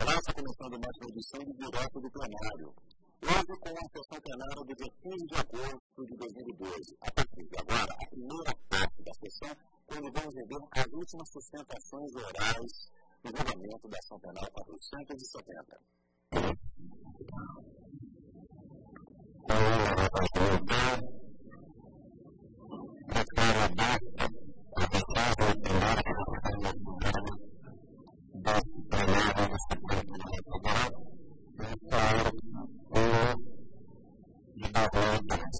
Praça começando mais produção de direto do plenário. Hoje, com a sessão plenária do dia 15 de agosto de 2012. A partir de agora, a primeira parte da sessão, quando vamos rever as últimas sustentações orais do julgamento da ação penal 470. Thank you.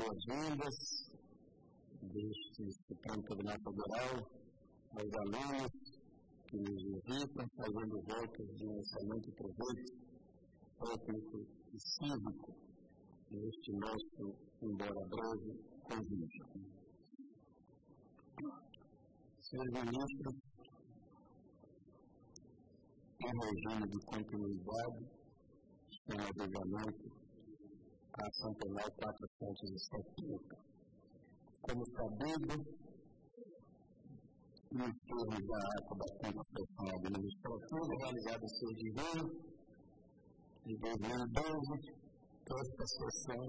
Boas-vindas deste Supremo Tribunal Federal aos alunos que nos visitam, fazendo votos de um excelente proveito técnico e cívico neste nosso, embora breve, convite. Senhor Ministro, em regime de continuidade, sem julgamento a ação penal 470. Como sabido, nos termos da ata da sessão administrativa, realizada em 6 de junho de 2012, esta sessão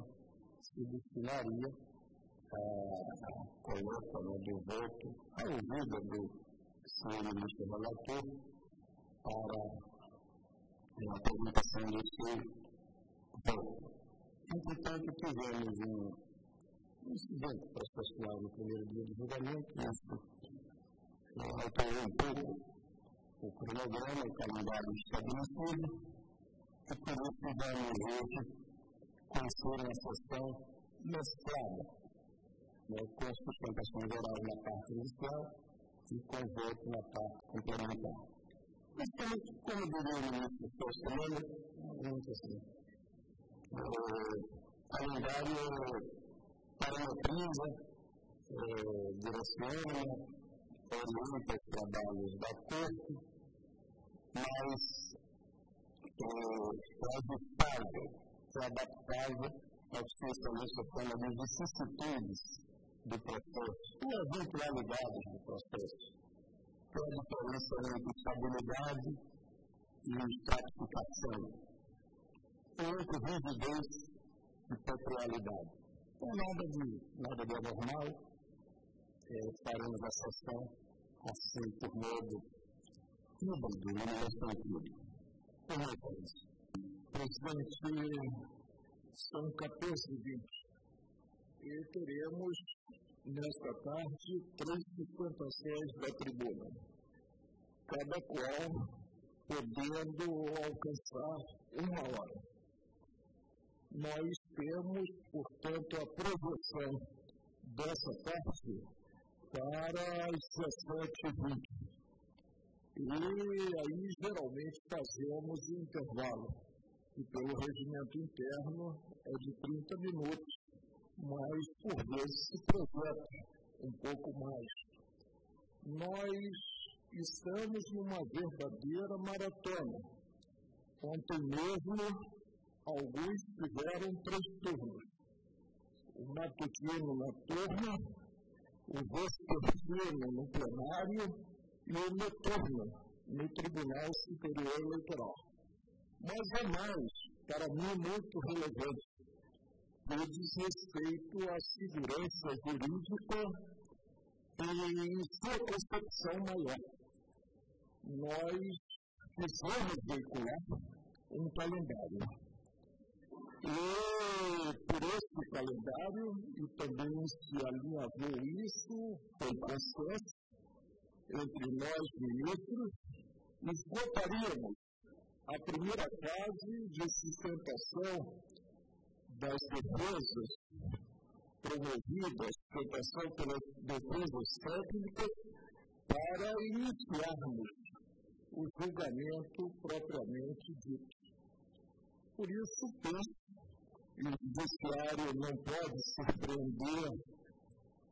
se destinaria coloca né, do voto, à ajuda do senhor ministro relator, para a apresentação seu voto. Entretanto, tivemos um incidente processual no primeiro dia do julgamento, isso alterou um pouco o cronograma, o calendário estabelecido, e por isso vamos hoje conhecer uma sessão mesclada, né, com sustentações orais na parte inicial e com voto na parte complementar. Temos, como diria o ministro Fausto muito assim, calendário parametriza, direciona, orienta os trabalhos da corte, mas é ajustável, é adaptável ao que se forma de vicissitudes do processo e eventualidades do processo. Tem a diferença entre estabilidade e estratificação entre rigidez e peculiaridade. Não nada de, nada de anormal, é, faremos a sessão assim por modo híbrido, no meu sentido. Como é que é isso? Presidente, são 14 vídeos e teremos nesta tarde três sustentações da tribuna, cada qual podendo alcançar uma hora nós temos, portanto, a projeção dessa parte para as 17h20. E aí, geralmente, fazemos um intervalo, que pelo regimento interno é de 30 minutos, mas por vezes se projeta um pouco mais. Nós estamos numa verdadeira maratona. Ontem mesmo alguns tiveram três turnos. O matutino na turma, o vespertino no plenário e o noturno no Tribunal Superior Eleitoral. Mas é mais, para mim, muito relevante. No diz respeito à segurança jurídica em sua concepção maior. Nós fizemos veicular um calendário. E por esse calendário, e também se alinhavou isso, foi consenso entre nós ministros, esgotaríamos a primeira fase de sustentação das defesas promovidas, sustentação pelas defesas técnicas, para iniciarmos o julgamento propriamente dito. Por isso, penso que o judiciário não pode surpreender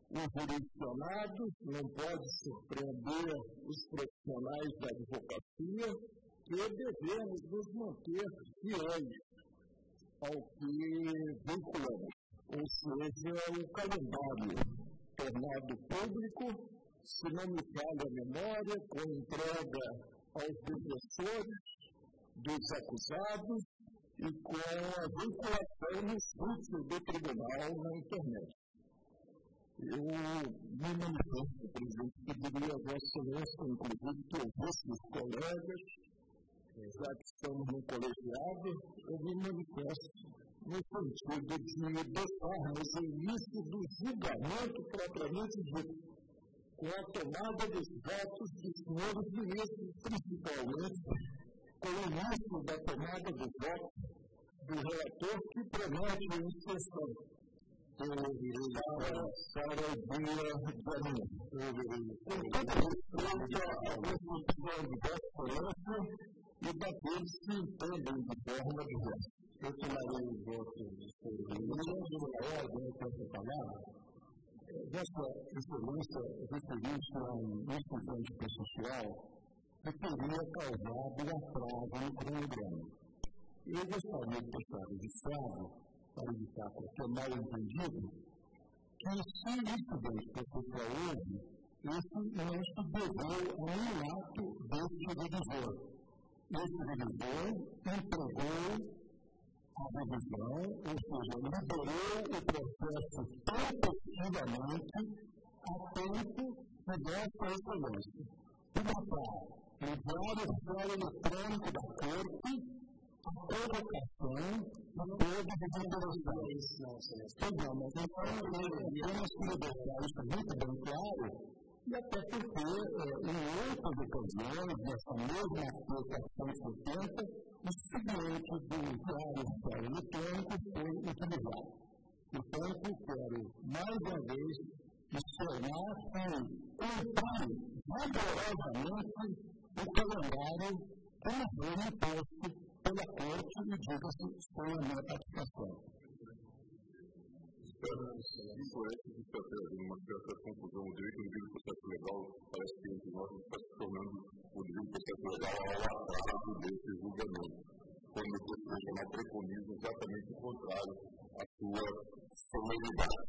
os jurisdicionados, não pode surpreender os profissionais da advocacia, e devemos nos manter fiéis ao que vinculamos, ou seja, o calendário tornado público, se não me falha a memória, com entrega aos defensores dos acusados e com a vinculação no sítio do tribunal na internet. Eu me manifesto, presidente, pediria a Vossa Excelência, inclusive, que ouvisse os colegas, já que estamos no colegiado, eu me manifesto no sentido de deixarmos o início do julgamento propriamente dito, com a tomada dos votos dos senhores ministros, principalmente com o início da tomada do voto do relator que promete a inspeção. Eu para, para o dia de amanhã. Eu. Com todo respeito à decisão de Vossa Excelência e daqueles que entendem de forma diversa. Eu tomarei os de segurança, de ordem, com essa palavra. Vossa Excelência referiu-se a um estudante processual que teria causado um atraso no cronograma. Eu gostaria de deixar registrado, para evitar qualquer mal entendido, que se isso desse processual hoje, esse não se deveu a um ato deste revisor. Revisor entregou a revisão, ou seja, liberou o processo tempestivamente a tempo de Vossa Excelência. Uma enviar o fórum eletrônico da corte a provocação de todas as indenizações. Entendeu? Mas então, temos que deixar isso muito bem claro, e até porque, em outras ocasiões, nessa mesma aplicação 70, o seguinte do usuário fórum eletrônico foi utilizado. Portanto, quero, mais uma vez, mencionar que cumprir rigorosamente o calendário como foi imposto pela Corte e diga-se sem a minha participação. Incoerente de fazer uma certa confusão. O direito do livre processo legal parece que entre nós está se tornando o livre processo legal ao atraso desse julgamento. Quando o Constitucional preconiza exatamente o contrário, a sua solenidade.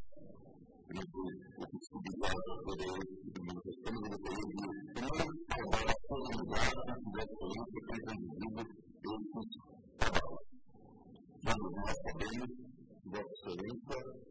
O que se diz por ele, estamos no período de não salvar a solenidade da excelência pretendida esses trabalhos. Nós sabemos, Vossa Excelência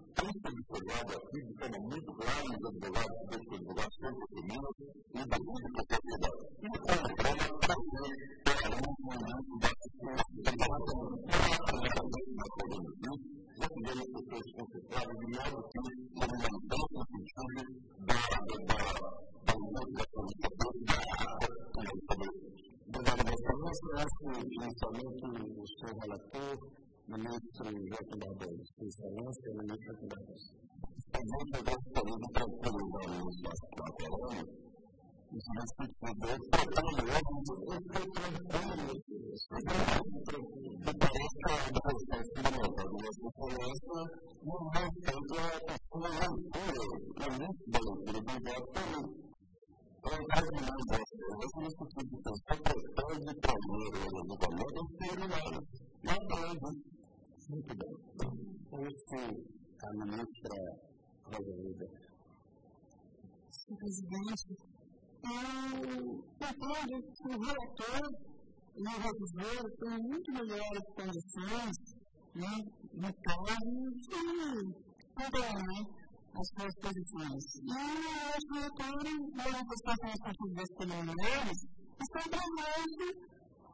que que os no. E tem se observado aqui de forma muito clara nos advogados, dos advogados contra o Minas e da pública propriedade. E o programa também tem um movimento da já tivemos pessoas concentradas de modo que uma mudança no sentido da da união da política da água que nós estabelecemos. Obrigado, Vossa Eu acho que inicialmente o senhor relator ministro Joaquim Barbosa, excelência, ministro Joaquim Barbosa. Também chegou esse período tranquilo da nossa quarta-feira, os meus filhos tratando logo, eu estou tranquilo, estou tranquilo. Me parece que a resposta fundamental da nossa conferência não respeita a questão da leitura, o início da leitura do voto Então, em caso de não voto, eu não consigo pensar tratando de primeiro o julgamento, a ministra Rosalida. Senhor presidente, eu entendo que o relator e o revisor têm muito melhores condições, né, no caso, de condenar as suas posições. E os relatores, nas manifestações partidas preliminares, estão presentes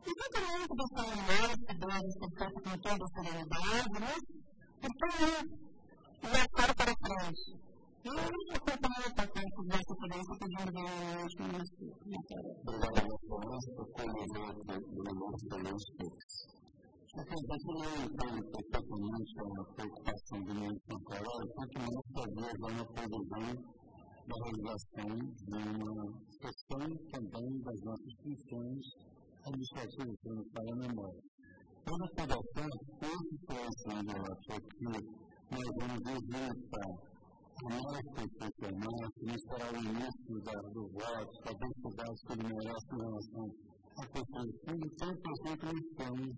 e muito muito dessa mulher que deve ser feita com toda a serenidade, mas porque levar para frente. E acompanhar para cá com essa conversa que já veio hoje no nosso Obrigado, Luiz, por conviver do momento da luz Acredito que não entendo perfeitamente a preocupação do Nicolau, porque nós fazia já uma previsão da realização de uma sessão também das nossas funções administrativas, se não falha a memória. Toda a fundação, foi esse relatório que nós vamos visitar a mais constitucional, esperar o início do voto, talvez cuidados que ele merece em relação à questão do fundo, 100% nós temos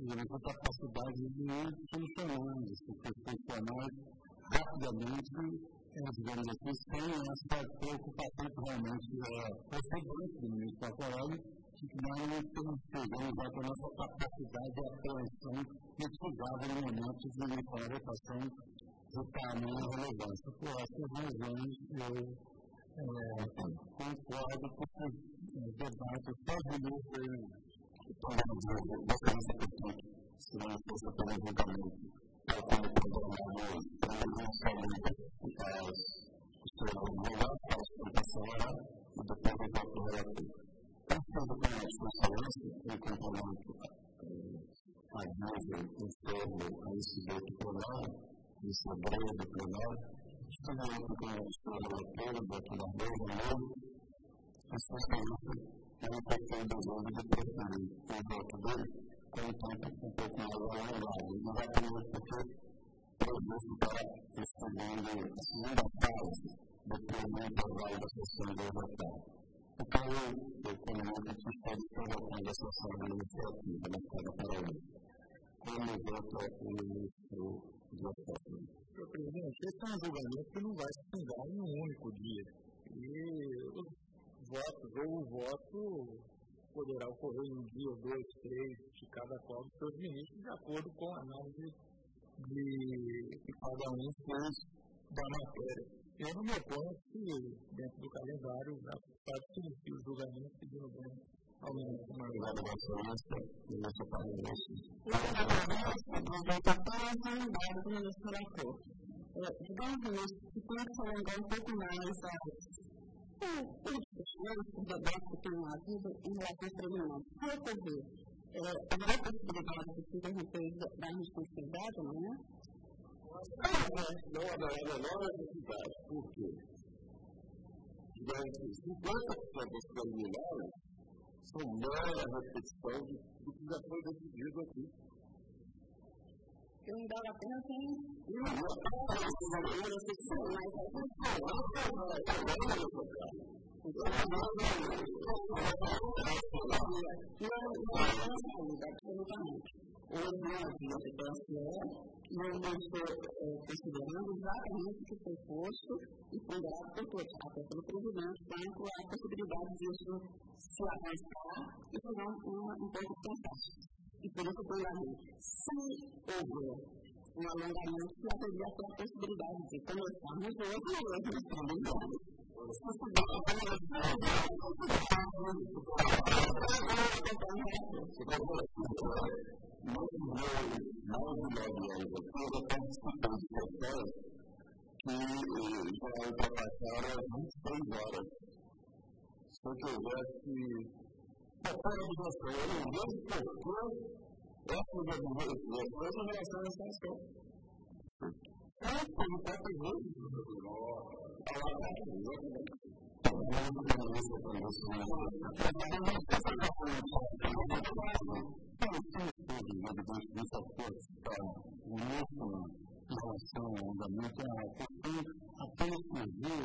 a capacidade de ir solucionando esses funcionais rapidamente, digamos assim, sem essa preocupação que realmente é procedente do ministro Pacorelli, que já com a nossa capacidade de apreensão mitigada em momentos de uma votação de tamanha relevância. Por essas razões, eu concordo com o debate só de novo dessa questão, se não fosse pelo julgamento, tal como condenamos inicialmente as pessoas melhor para a oral e depois o voto. Pensando com a excelência, em complemento a guisa em torno a esse voto plenário, esse breve plenário, estimulando com a história relatora, o voto da mesma, especialmente eu não tenho desejo de preferir o voto dele com um tempo um pouco mais alongado, exatamente porque produz para a segunda, a segunda fase depois do intervalo da sessão do votar. Então, eu comunico que todos estão votando a sessão administrativa na Câmara Paraíba. Como vota o ministro de Educação? Senhor presidente, esse é um julgamento que não vai se fundar em um único dia. E votos, ou o voto poderá ocorrer em um dia, dois, três, de cada qual dos seus ministros, de acordo com a análise de que cada um fez da matéria. Eu não me oponho que, dentro do calendário, já participe o julgamento pedindo bem ao ministro Marcelo. O está apenas do ministro Relator. Digamos isso, que tem que se alongar um pouco mais a o o debate que tem havido em relação ao treinamento. Se ocorrer, é, haverá possibilidade de se interromper da responsabilidade, não é? Não haverá a menor necessidade, por quê? Digamos assim, 50% das preliminares são mera repetição do que já foi decidido aqui eu ainda apenas em absolutamente. Via de TSE e eu estou considerando exatamente o que foi posto e ponderado por todos, até pelo presidente, quanto à possibilidade disso se avançar e chegar um pouco de e por isso alongamento. Se houver um alongamento, já teria até a possibilidade de começarmos hoje e hoje estamos se puder, nós vivemos mais de nove anos aqui, eu já participei de processos que já ultrapassaram as 23 horas. Se eu tivesse qualquer obrigação. Eu não vejo porquê essa obrigação em relação a essa ação. Ela tem quatro vezes. Em relação ao andamento, apenas surgiu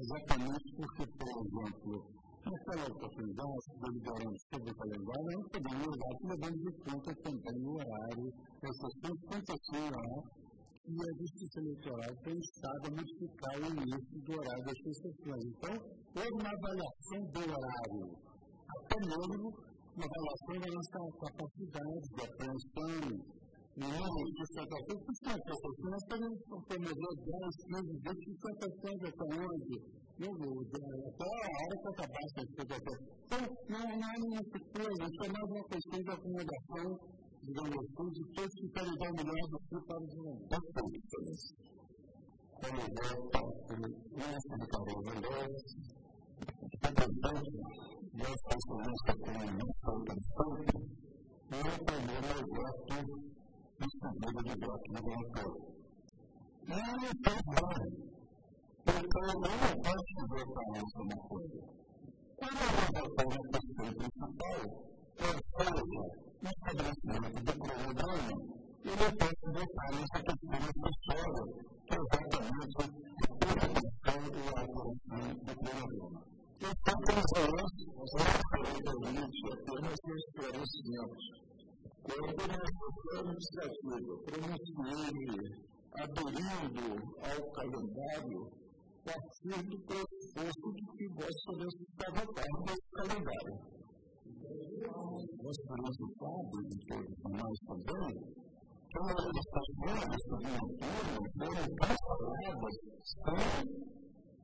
exatamente porque, por exemplo, Naquela oportunidade, deliberamos sobre o calendário, não podemos usar que levamos em conta também o horário, essas questões lá, e a Justiça Eleitoral tem estado a modificar o início do horário das sessões. Então, houve uma avaliação do horário, até mesmo uma avaliação da nossa capacidade de apreensão, número de sustentação, que são essas nós podemos promover 10, 15, 20 sustentações até onde, até a hora que acabar essa sustentação. Então, não, não é muita coisa, isso é mais uma questão de acomodação digamos assim, de todos que querem dar melhor do que para o desenvolvimento. Como volta, nessa de Carlos Andrés, representante dessa experiência comunista interessante, e o primeiro é o voto distribuído de voto do relator. E ele fez bem, porque eu não posso votar nessa uma coisa. Quando eu vou votar na questão principal, ou seja, no estabelecimento do cronograma, ele pode deixar essa questão acessória, que é exatamente a programação e a evolução do cronograma. Então, pensamos, rapidamente, apenas um esclarecimento. Quando nós fazemos iniciativa pronunciei aderindo ao calendário, partir do pressuposto de que Vossa Excelência está votando esse calendário os resultados de todos nós também, que as estações do governo foram canceladas sem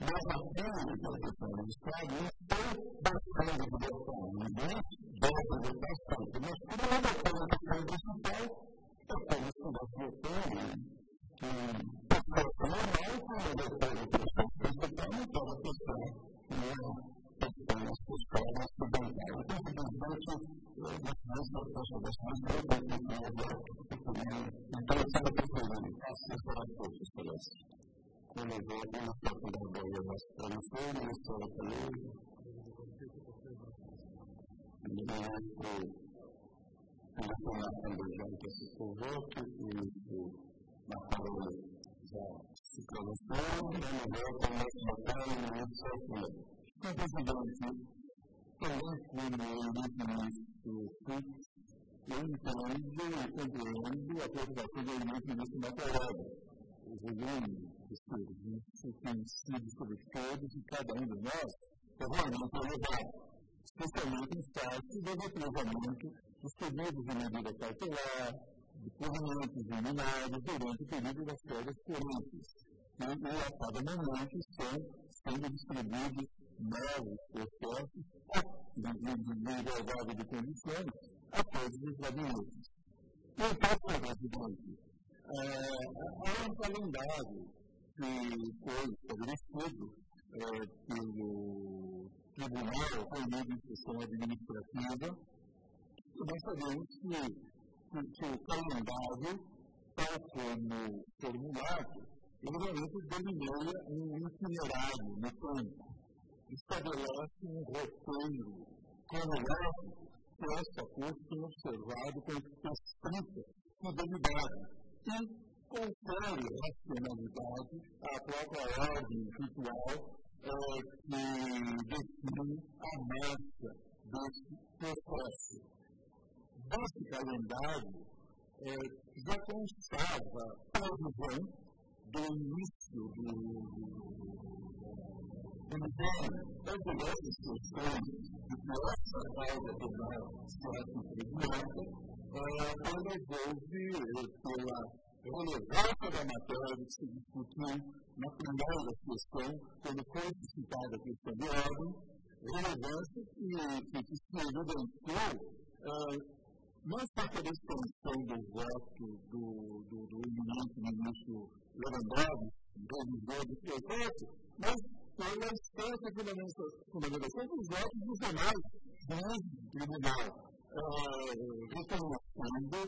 las acciones de basadas en la los la. Porque no es para el proceso de trámite de pesar, no que bancaron, entonces los bancos, las nuestras personas, las nuestras personas, las personas, las personas, las personas, las personas, las personas, las personas, las personas, faculdade da Bahia, mas para não foi, na escola também. Ministro, telefonar também já antecipou o voto, o ministro Natália já se pronunciou, e no voto, o nosso batalha, o ministro Sérgio O presidente, também como o ministro Fux, eu entendo e compreendo a preocupação do movimento material. O de serviço tem sido sobre todos e cada um de nós é realmente especialmente em face do represamento dos pedidos de medida cautelar, de corrimentos eliminados durante o período das férias correntes. E, a cada momento estão sendo distribuídos novos processos de, de, de, de igualdade de condições a todos os gabinetes. Então, presidente, é, há um calendário que foi estabelecido é, pelo Tribunal Reunido de Sessão Administrativa, nós sabemos que, que, que o calendário, tal como formulado, ele realmente delineia um itinerário no tempo, estabelece um roteiro cronológico essa curso tem observado com estrita fidelidade e confere racionalidade à própria ordem ritual é, que define a marcha desse processo. Desse calendário, é, já constava previsão do início do, inverno, das diversas questões de que essa causa penal será impregnada, quando houve, pela relevância da matéria que se discutiu na primeira questão, quando foi citada a questão de ordem, relevância que, que, que se evidenciou não só pela extensão do voto do, do, do eminente ministro Lewandowski, revisor do processo, mas pela extensa fundamentação dos votos dos demais juízes do tribunal, reconhecendo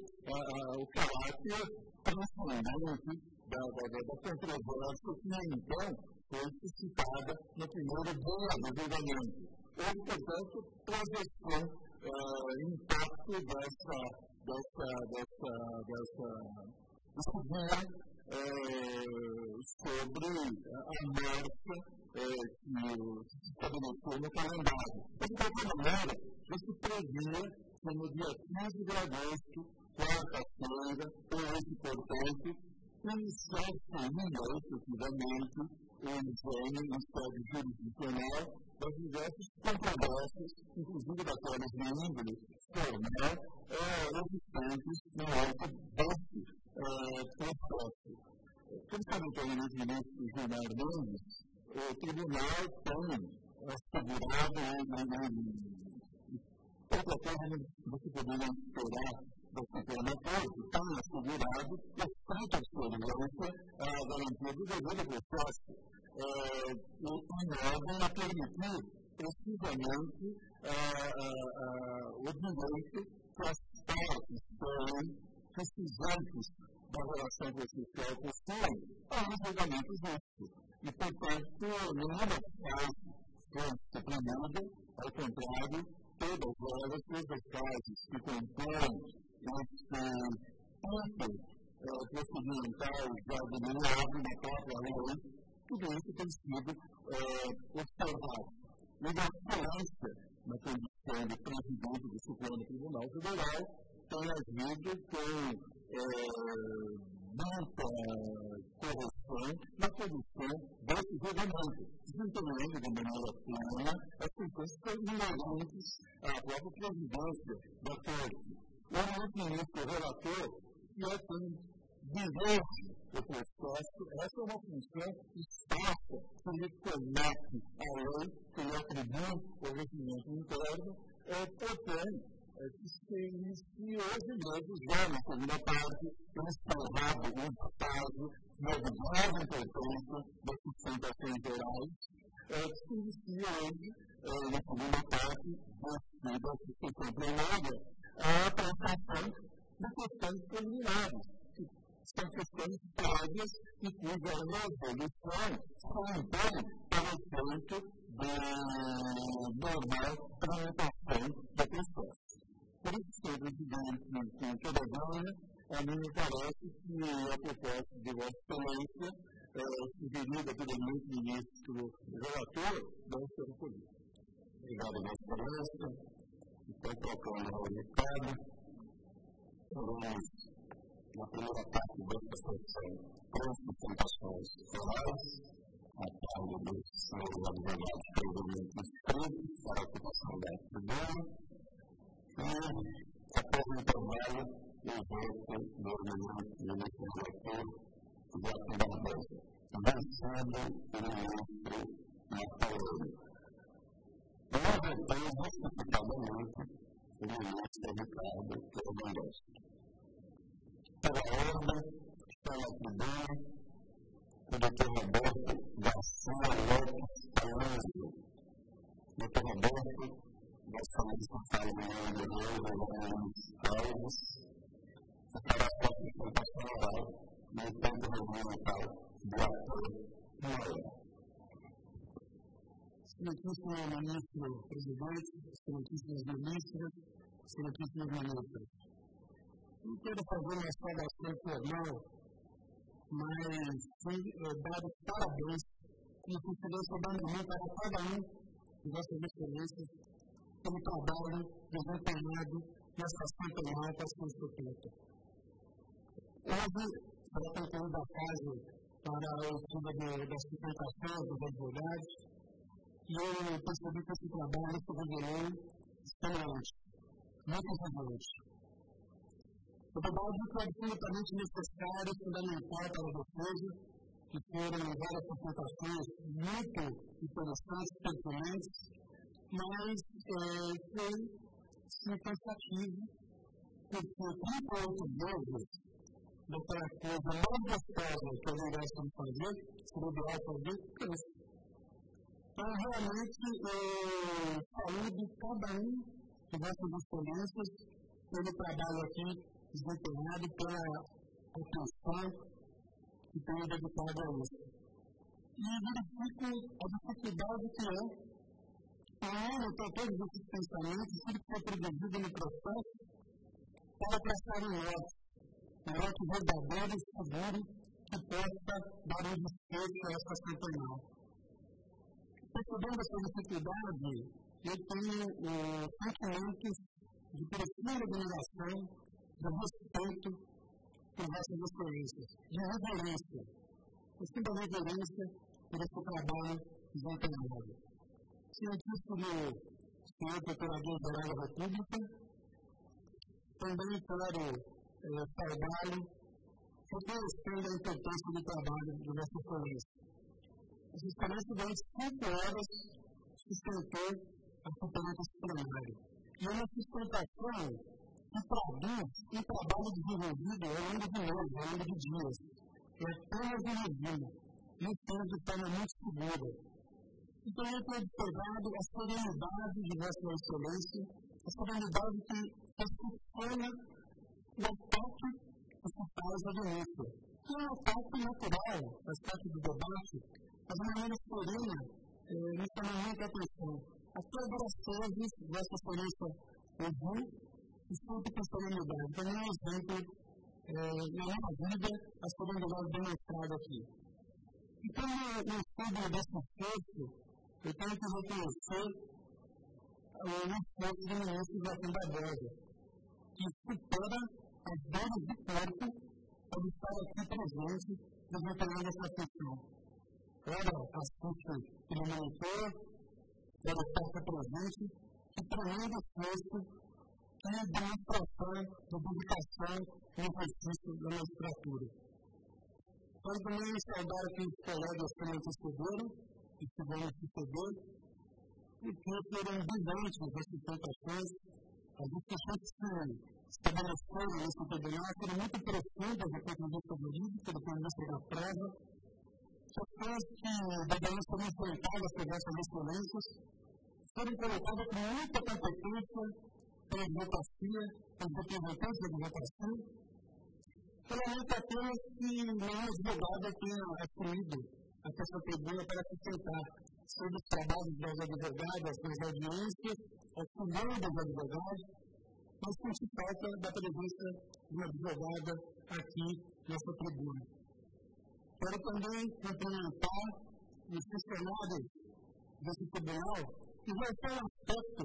o caráter transcendente da, da, da controvérsia que, então, foi suscitada no primeiro dia do julgamento. Houve, portanto, projeção, uh, impacto dessa, dessa, dessa, dessa, desse dia uh, sobre a marca uh, que se estabeleceu no calendário. Mas, de qualquer maneira, isso previa que no dia 15 de agosto, quarta-feira, hoje, portanto, iniciaria efetivamente o exame em sede jurisdicional das diversas controvérsias, inclusive daquelas de índole formal, existentes no âmbito desse processo. Como sabe o ministro Gilmar Mendes, o tribunal tem assegurado outra coisa você poderia esperar da suplementação, que está assegurado que tanta experiência a garantia do devido processo é, em ordem a permitir precisamente o direito que as partes têm precisentes da relação processual possuem a um julgamento justo. E, portanto, nenhuma fase foi suprimida, ao contrário, todas elas, todas as fases que compõem esse ponto procedimental já delineado na própria lei, tudo isso tem sido observado. E a excelência na condição de presidente do Supremo Tribunal Federal tem agido com muita correção na condição desse julgamento, desempenhando de maneira plena as circunstâncias inerentes à própria presidência da Corte. O único ministro relator que é quem dirige o processo, essa é uma função estática que lhe conecte à lei, que lhe atribui o regimento interno, é, portanto, é, que se inicie hoje mesmo, já na segunda parte, instaurado um estágio de grande importância das sustentações gerais, é, que se inicia hoje, é, na segunda parte, da sustentação plenária, a prestação de questões preliminares são questões prévias e cuja resolução só impõe para o efeito de normal tramitação do processo. Por isso, senhor presidente, com toda a ganha, a mim me parece que a proposta de Vossa Excelência, é, sugerida pelo ministro relator, deve ser acolhida. Obrigado, Vossa Excelência. Estou trocando o recado. Vamos na primeira parte desta sessão, três sustentações orais, a cargo dos senhores advogados previamente inscritos para a ocupação da tribuna, e, após o intervalo, o voto do ministro relator, Joaquim Barbosa, vencendo o ministro Napoleão. Nós votamos justificadamente o ministro Ricardo Lewandowski pela ordem, pela tribuna, o Dr. Roberto Garcia Lopes Alonso. Dr. Roberto, Garcia responsável do nome de Deus, Ramos Alves, para a sua apresentação oral no tempo regimental do ator. Excelentíssimo Ministro Presidente, Excelentíssimas Ministras, Excelentíssimas Ministras, não quero fazer uma saudação formal, mas sim é, dar os parabéns como se tivesse abandonado para cada um de vossas excelências pelo trabalho desempenhado nessa Santa São Sustenta. Hoje, para concluir da fase para a leitura das sustentações dos advogados, e eu percebi que esse trabalho se revelou extremamente, muito relevante. O trabalho foi absolutamente necessário fundamental para a defesa, que foram várias apresentações muito interessantes, pertinentes, mas é, foi significativo, porque 38 vezes daquela coisa mais gostosa que eu gosto de fazer, se eu ideal fazer, cansa. Então, realmente, é, saúde cada um de vossas experiências pelo trabalho aqui desempenhado pela atenção que tem dedicado a isso. e verifico a dificuldade que é a ter todos esses pensamentos, tudo que foi produzido no processo, para prestar um lote, um lote verdadeiro e seguro que possa dar um desfecho a essa campanha. Percebendo essa dificuldade, eu tenho o sentimento de profunda admiração, de respeito por vossas experiências, de reverência. Eu sinto a reverência por esse trabalho desempenhado. Cientista do Senhor Procurador-Geral da República, também quero eh, saudá-lo, reconhecendo a importância do trabalho de Vossa Excelência. Excelência, durante cinco horas, sustentou a componente primária. E uma sustentação que traduz um trabalho desenvolvido ao longo de meses, ao longo de dias. É apenas um resumo, e o tempo forma muito segura. Então, eu tenho observado a serenidade de Vossa Excelência, a serenidade que recepciona o ataque que se faz à doença. Que é um ataque natural, faz parte do debate, mas de maneira serena, eh, me chama muita atenção. Até agora, Vossa Excelência ouviu e sempre com serenidade. Então, é um exemplo eh, na minha vida, a serenidade demonstrada aqui. Então, no estudo desse texto, eu tenho que reconhecer o esforço do ministro Joaquim Barbosa, que supera as dores de corpo para estar aqui presente desempenhando essa função. Ora, assiste pelo monitor, ora está presente, e tremendo esforço e demonstração de dedicação no exercício da magistratura. Quero também saudar aqui os colegas que me antecederam, que estiveram suceder, e que foram brilhantes nessas tentações. As discussões que estabeleceram nesse tribunal foram muito profundas do ponto de vista jurídico, do ponto de vista da prova. Questões que deveriam ser enfrentadas por essas excelências foram colocadas com muita competência pela advocacia, pelos representantes da advocacia, Lamento apenas que nenhum advogado tenha assumido essa tribuna para sustentar sobre os trabalhos das advogadas, das audiências, auxiliando dos advogados, mas senti falta da presença de uma advogada aqui nessa tribuna. Quero também complementar os funcionários desse tribunal vai ter um aspecto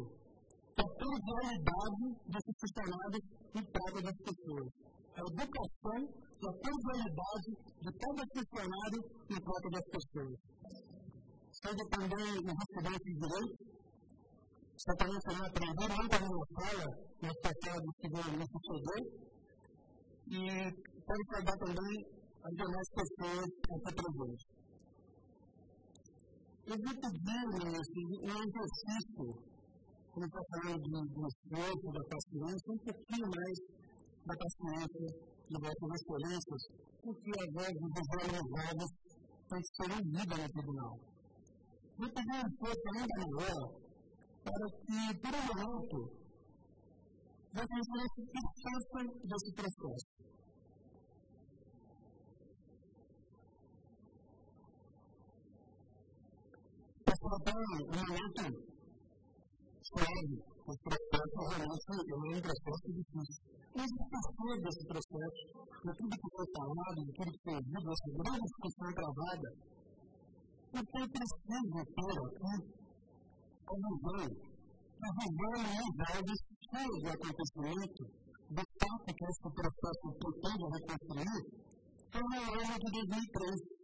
da cordialidade desses funcionários em prova das pessoas a educação e a cordialidade de cada funcionário em prol das pessoas. Seja também um estudante de direito, certamente não aprender muita na fala nos passados que me suceder, e pode saudar também as demais pessoas que estão presentes. Eu vou pedir um exercício, como está falando de esforço, da paciência, um pouquinho mais da paciência de vossas excelências, porque as vezes dos realizados tem que ser ouvida no tribunal. Vou pedir um esforço ainda maior para que, por um momento, vossas excelências esqueçam desse processo. Então, um momento sério, o processo realmente é um processo difícil mas esquecer desse processo, de tudo que foi falado, de tudo que foi ouvido, essa grande discussão travada, porque é preciso ter aqui a visão, a visão em jogos cheios de acontecimento, do fato que esse processo pretende reconstruir, foi no ano de 2003.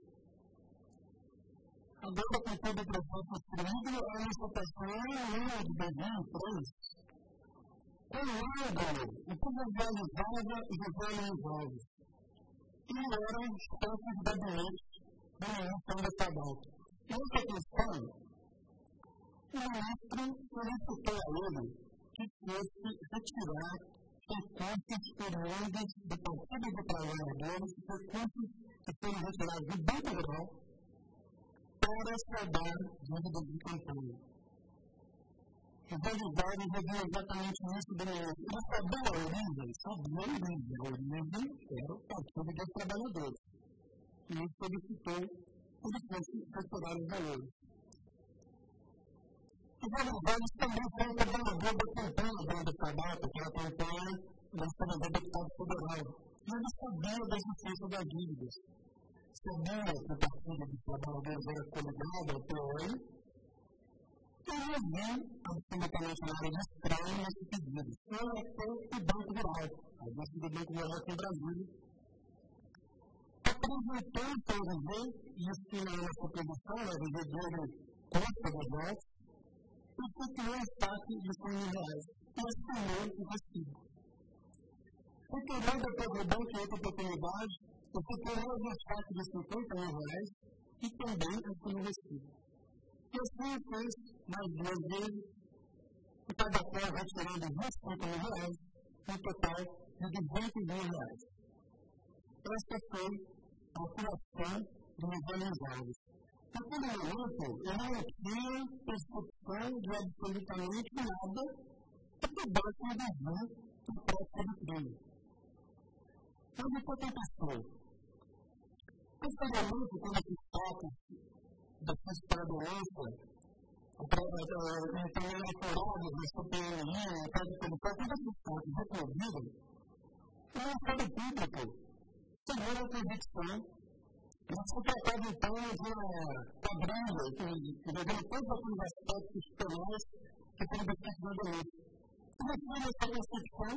Agora, com todo o processo construído, a licitação é no ano de 2003 Olhando o que visualizava e visualizava. E eram os pontos da doença da relação da tabela. E outra questão, o ministro solicitou a ele que fosse retirar recursos oriundos do Partido dos Trabalhadores, recursos que foram retirados do Banco para saldar dívidas de campanha os advogados faziam exatamente isso do Ele sabia a origem, sabia a origem. A origem era o Partido dos Trabalhadores. E ele solicitou ele fosse recuperar os valores. Os advogados também foram coordenador da campanha do Grande Tabaco, que era a campanha do senador deputado federal. E ele sabia da existência das dívidas. Sabia que o Partido dos Trabalhadores era coligado ao PL, e não viu absolutamente nada de estranho nesse pedido. Até o Banco Rural, a agência do Banco Rural aqui em Brasília, apresentou o PRV, isso na nossa produção, na vendedora conta dos votos, e continuou o saque de 100 mil reais. E assinou o recibo. Retornou depois do banco em outra oportunidade, o retornou o saque de 50 mil reais e também assinou o recibo. E assim fez mais duas vezes, o Tabacó retirando 25 mil reais, um total de 200 mil reais. Esta foi a criação de legalizados. Naquele momento, eu não tinha percepção de absolutamente nada que pudesse reduzir o próprio do crime. Mas o que aconteceu? Posteriormente, quando esses fatos da fiscalidade, então, elaborados na CPMI, a Casa Comissão, todos esses fatos resolvidos, o Ministério Público. Segundo a convicção, nós se tratava então de uma quadrilha que resolveu todos aqueles aspectos penais que foram descritos na denúncia. E depois dessa concepção,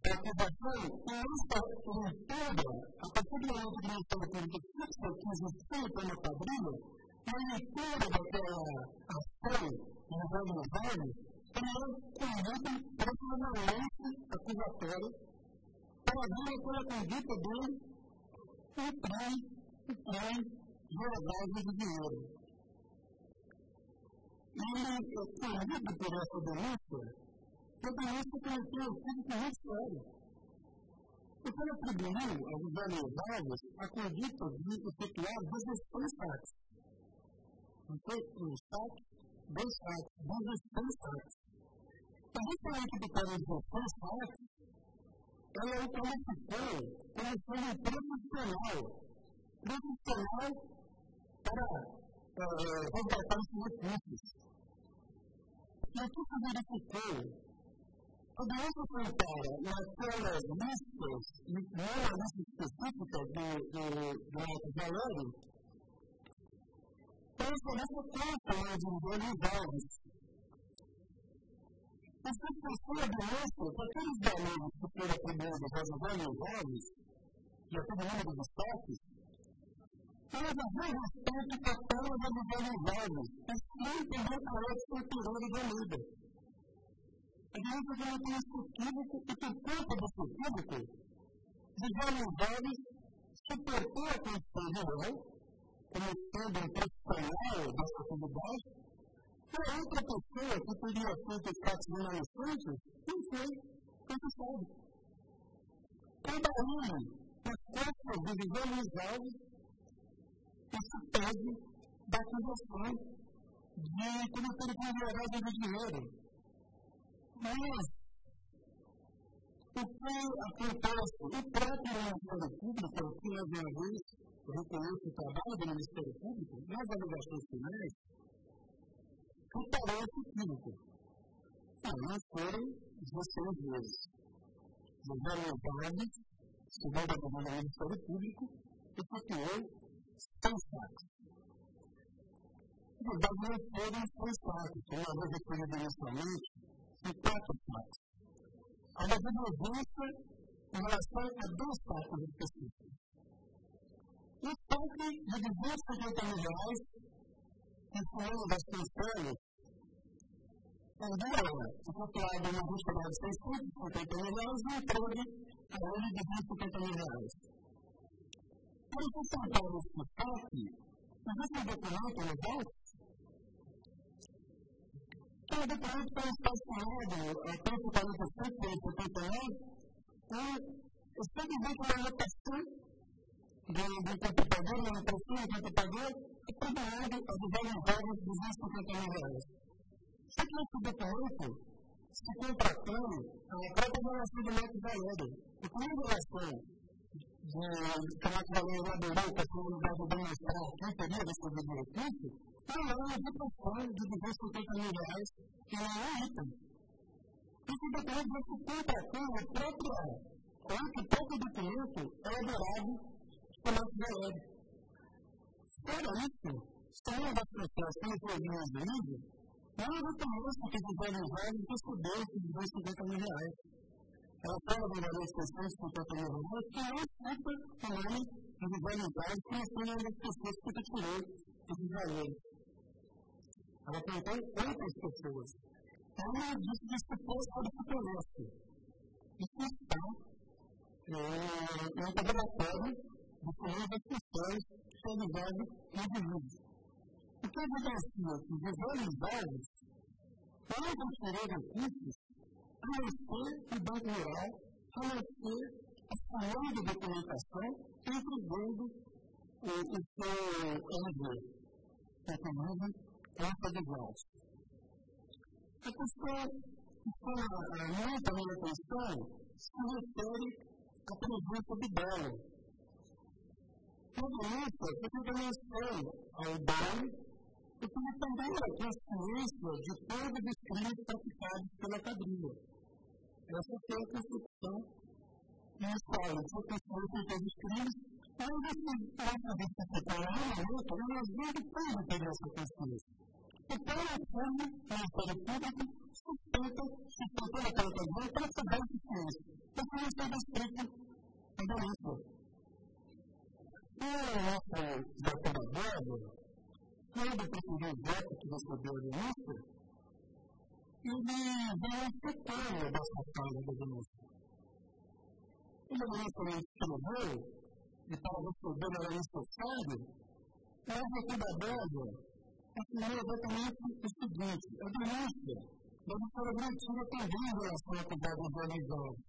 concede a acusação que esta leitura, a partir do momento que o Ministério Público fixa que existia uma quadrilha, a leitura daquela ação nos anos, ela é conduzida para uma análise acusatória para ver aquela conduta dele e traz, e traz lavagem de dinheiro. E, comido por essa denúncia, a denúncia cometeu um público muito sério. Porque ela atribuiu aos organizados a conduta de efetuar 16 saques. Não foi um saque, dois saques, 16 saques. E justamente por causa dos 16 saques, ela o qualificou como sendo profissional, profissional para uh, resgatar os recursos. E o que se verificou? A doença sanitária, naquelas listas, não na lista específica do, do, do Alto essa lista conta os individualizados mas se você demonstra que aqueles valores que foram atribuídos aos valores e a todo mundo dos destaques, elas não respeito total aos valores e sim também para a estrutura da vida. A gente já tem esse equívoco e por conta desse equívoco, os valores suportou a condição real, como sendo um profissional dessa atividade, a outra pessoa que teria feito os fatos remanescentes não foi. Cada um, nas costas dos visualizados, esse peso da acusação de cometer considerado de dinheiro. Mas o que acontece? O próprio Ministério Público, que mais uma vez reconhece o trabalho do Ministério Público, nas alegações finais, reparou esse químico. Não, não foram 16 vezes. José Leopardi, segundo a demanda do Ministério Público, efetuou seis saques. Na verdade, não foram seis saques, uma vez referido inicialmente, e quatro saques. Há uma divergência em relação a dois saques específicos. O saque de 250 mil reais incluindo das funções, havia efetuado uma búsqueda de 650 mil reais e entregue a ele de 250 mil reais. Para sustentar esse fato, existe um documento no que é um documento que está assinado a tempo 47 pelo 79 e está dizendo uma anotação do, do computador, uma anotação do computador atribuindo a desvalorizados de 250 mil reais. Só que esse documento se contrapõe à própria relação do Marcos Valério. E com a relação de que valor elaborou para a comunidade demonstrar aqui, teria recebido o recurso, não é uma educação de 250 mil reais que não é item. Esse documento vai se contratar a própria, ou que o próprio documento elaborado pelo FGL. Fora isso, uma das pessoas que foi de livro, não reconhece que fizeram jovens receber esses 250 mil reais. Ela fala de valor específico que tendo valor, que não aceita também individualidade que não são as pessoas que tirou esses valores. Ela perguntou outras pessoas. Ela disse que isso foi sobre o conhece. Isso está no laboratório de ciência das pessoas realizado em indivíduos. O que aconteceu? Que visualizados, quando transferir recursos, conhecer o Banco Rural, conhecer a forma de documentação e entregando o, seu MV, inclusive conta de voz. A questão que chama muito a minha atenção se refere à presença do dólar. Tudo isso é também ao dólar, porque também a consciência de todos os crimes praticados pela quadrilha. Essa foi a Constituição inicial, foi construída por todos os crimes, mas esse ponto de disciplina no momento, nós vemos como teve essa consciência. Então, a forma, o Ministério Público, sustenta, sustentou naquela ocasião, para saber o que é isso. Porque não estava escrito a denúncia. E o nosso doutor Eduardo, quando preferiu o voto que recebeu a denúncia, ele veio sequela dessa fala da denúncia. Ele não também escreveu, e para responder era necessário, mas aqui da assinou exatamente o seguinte: a denúncia deve ser objetiva também em relação a cuidados organizados.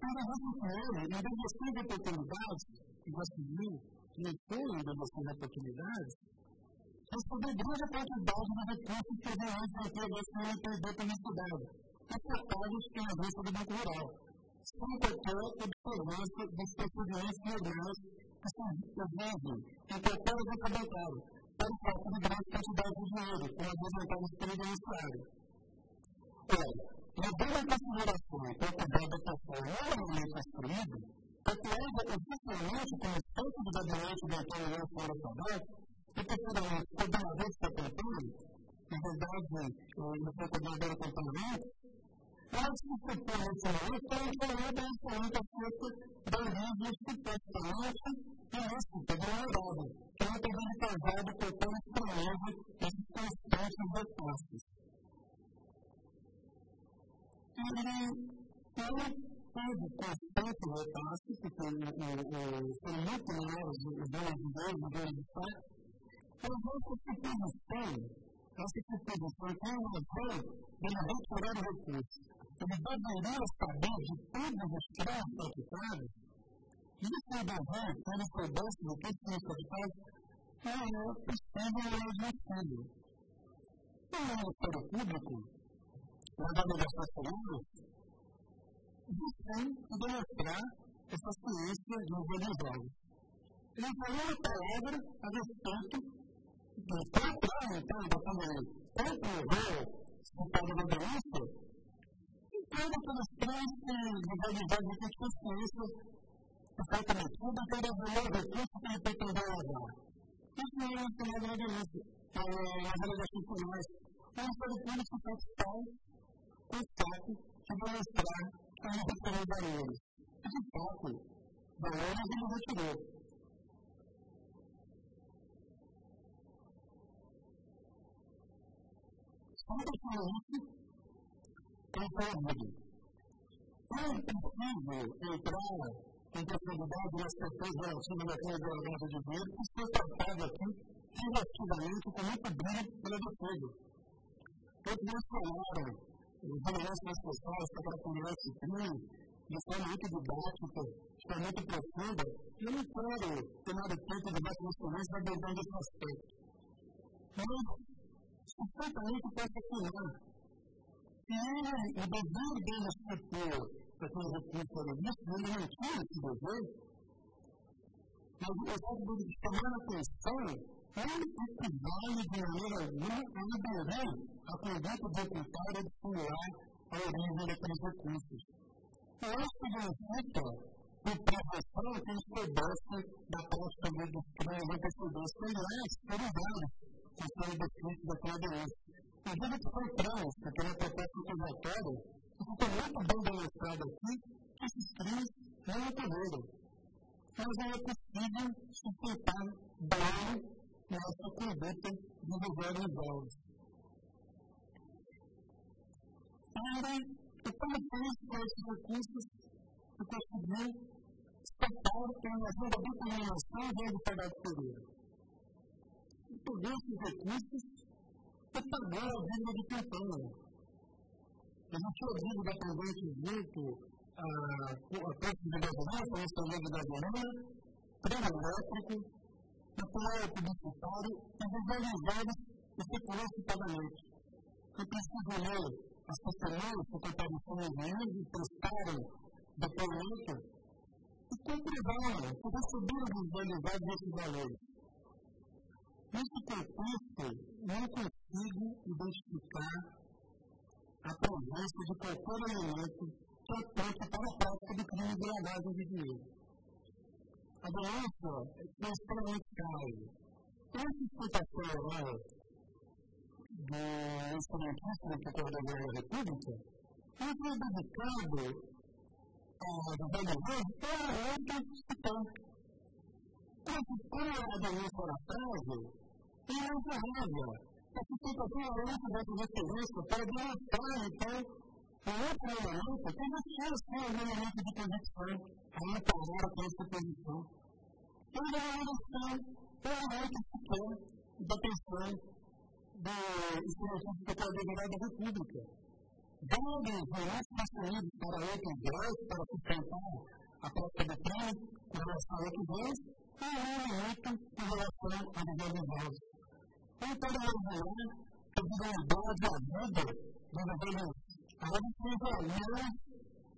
Para esse senhor, em envelhecer de oportunidades, que já se viu, que foi envelhecer de oportunidades, receber grande quantidade de recursos provenientes da integração e perder pela cidade, afetados pela agência do Banco Rural, sem qualquer observância dos procedimentos normais que se exigem em qualquer agência bancária, para falta de grande quantidade de dinheiro, como apresentado pelo beneficiário. Ora, levando em consideração a quantidade da pessoa normalmente instruída, atuando oficialmente como centro de gabinete do Antônio Fora Sabato, e posteriormente, uma vez que acompanho, na verdade, no seu coordenador acompanhamento, pode se supor nesse momento que não é basicamente acerca da origem supostamente ilícita, demorada, que não tem sido causado por tão estranho esses constantes recursos. E não teve constante repasse, porque foram muito menores os donos de dois, os donos de fato, mas essa suposição, essa suposição que é uma razão de ele retirar o recurso, ele deveria saber de todos os crimes praticados, isso é dever que ele soubesse do que se praticado, não é possível ou admissível. O Ministério Público, nas obrigações tem que demonstrar essa ciência dos religiosos. Ele falou uma palavra a respeito encontrar, então, daquele concluir o padre da doença, entenda pelos três visualizados de consciência que foi cometido e valor do recurso que ele pretendeu levar. Isso não é um sinal da doença, nas alegações formais. O Ministério Público está com o fato de demonstrar que ele retirou valores. E, de fato, valores ele retirou. Quando fala isso, concordo. É impossível entrar em profundidade nas questões relativas à lavagem de dinheiro, que foi tratado aqui relativamente com muito brilho pela defesa. Todos mencionaram os elementos das pessoas que caracterizam esse crime, de forma muito didática, de forma muito profunda, eu não quero tomar o tempo de vossa experiência abordando esse aspecto. Mas completamente particular. E o dever dele supor aquele recurso era isso, ele não tinha esse dever, Mas o fato de chamar a atenção não equivale de maneira alguma a liberar a conduta executária de simular a origem daqueles recursos. E isso significa por prevenção que eles pudessem da prática dos crimes antecedentes, que aliás foram vários que são descritos daquela doença. Inclusive que são crimes, porque na proposta acusatória, fica muito bem demonstrado aqui que esses crimes não ocorreram. Mas não é possível sustentar dano nessa conduta de Rogério Alves. Para e como fez com esses recursos que conseguiu escapar com a ajuda da determinação do Estado Pereira. E por esses recursos, e pagou a dívida de campanha. A gente tinha dívida pendente junto a preço de gasolina, fornecedor de gasolina, prêmio elétrico, apoio publicitário e visualizados os recursos de pagamento. Eu preciso ler as testemunhas que compareceram em e prestaram depoimento e comprovaram que receberam visualizados esses valores. Nesse contexto, não consigo identificar a presença de qualquer elemento que aponte para a prática de crime de lavagem de dinheiro. A doença é extremamente grave. Essa explicação oral do instrumentista do Procurador da República ele foi dedicado a desenvolver toda a outra questão. Como a doença era frágil, ele não falava. Essa situação é uma dessa referência para demonstrar, então, um outro elemento que existia sim um elemento de convicção a empoderar com essa posição. Ele é uma lição, um elemento sequer da questão do instrumento do Procurador da República. Dando os nossos construídos para outros graus, para sustentar a prática do crime com relação a outros graus, e um elemento em relação a visualizados. Então, que a visualidade ajuda desenvolvendo algo que seja menos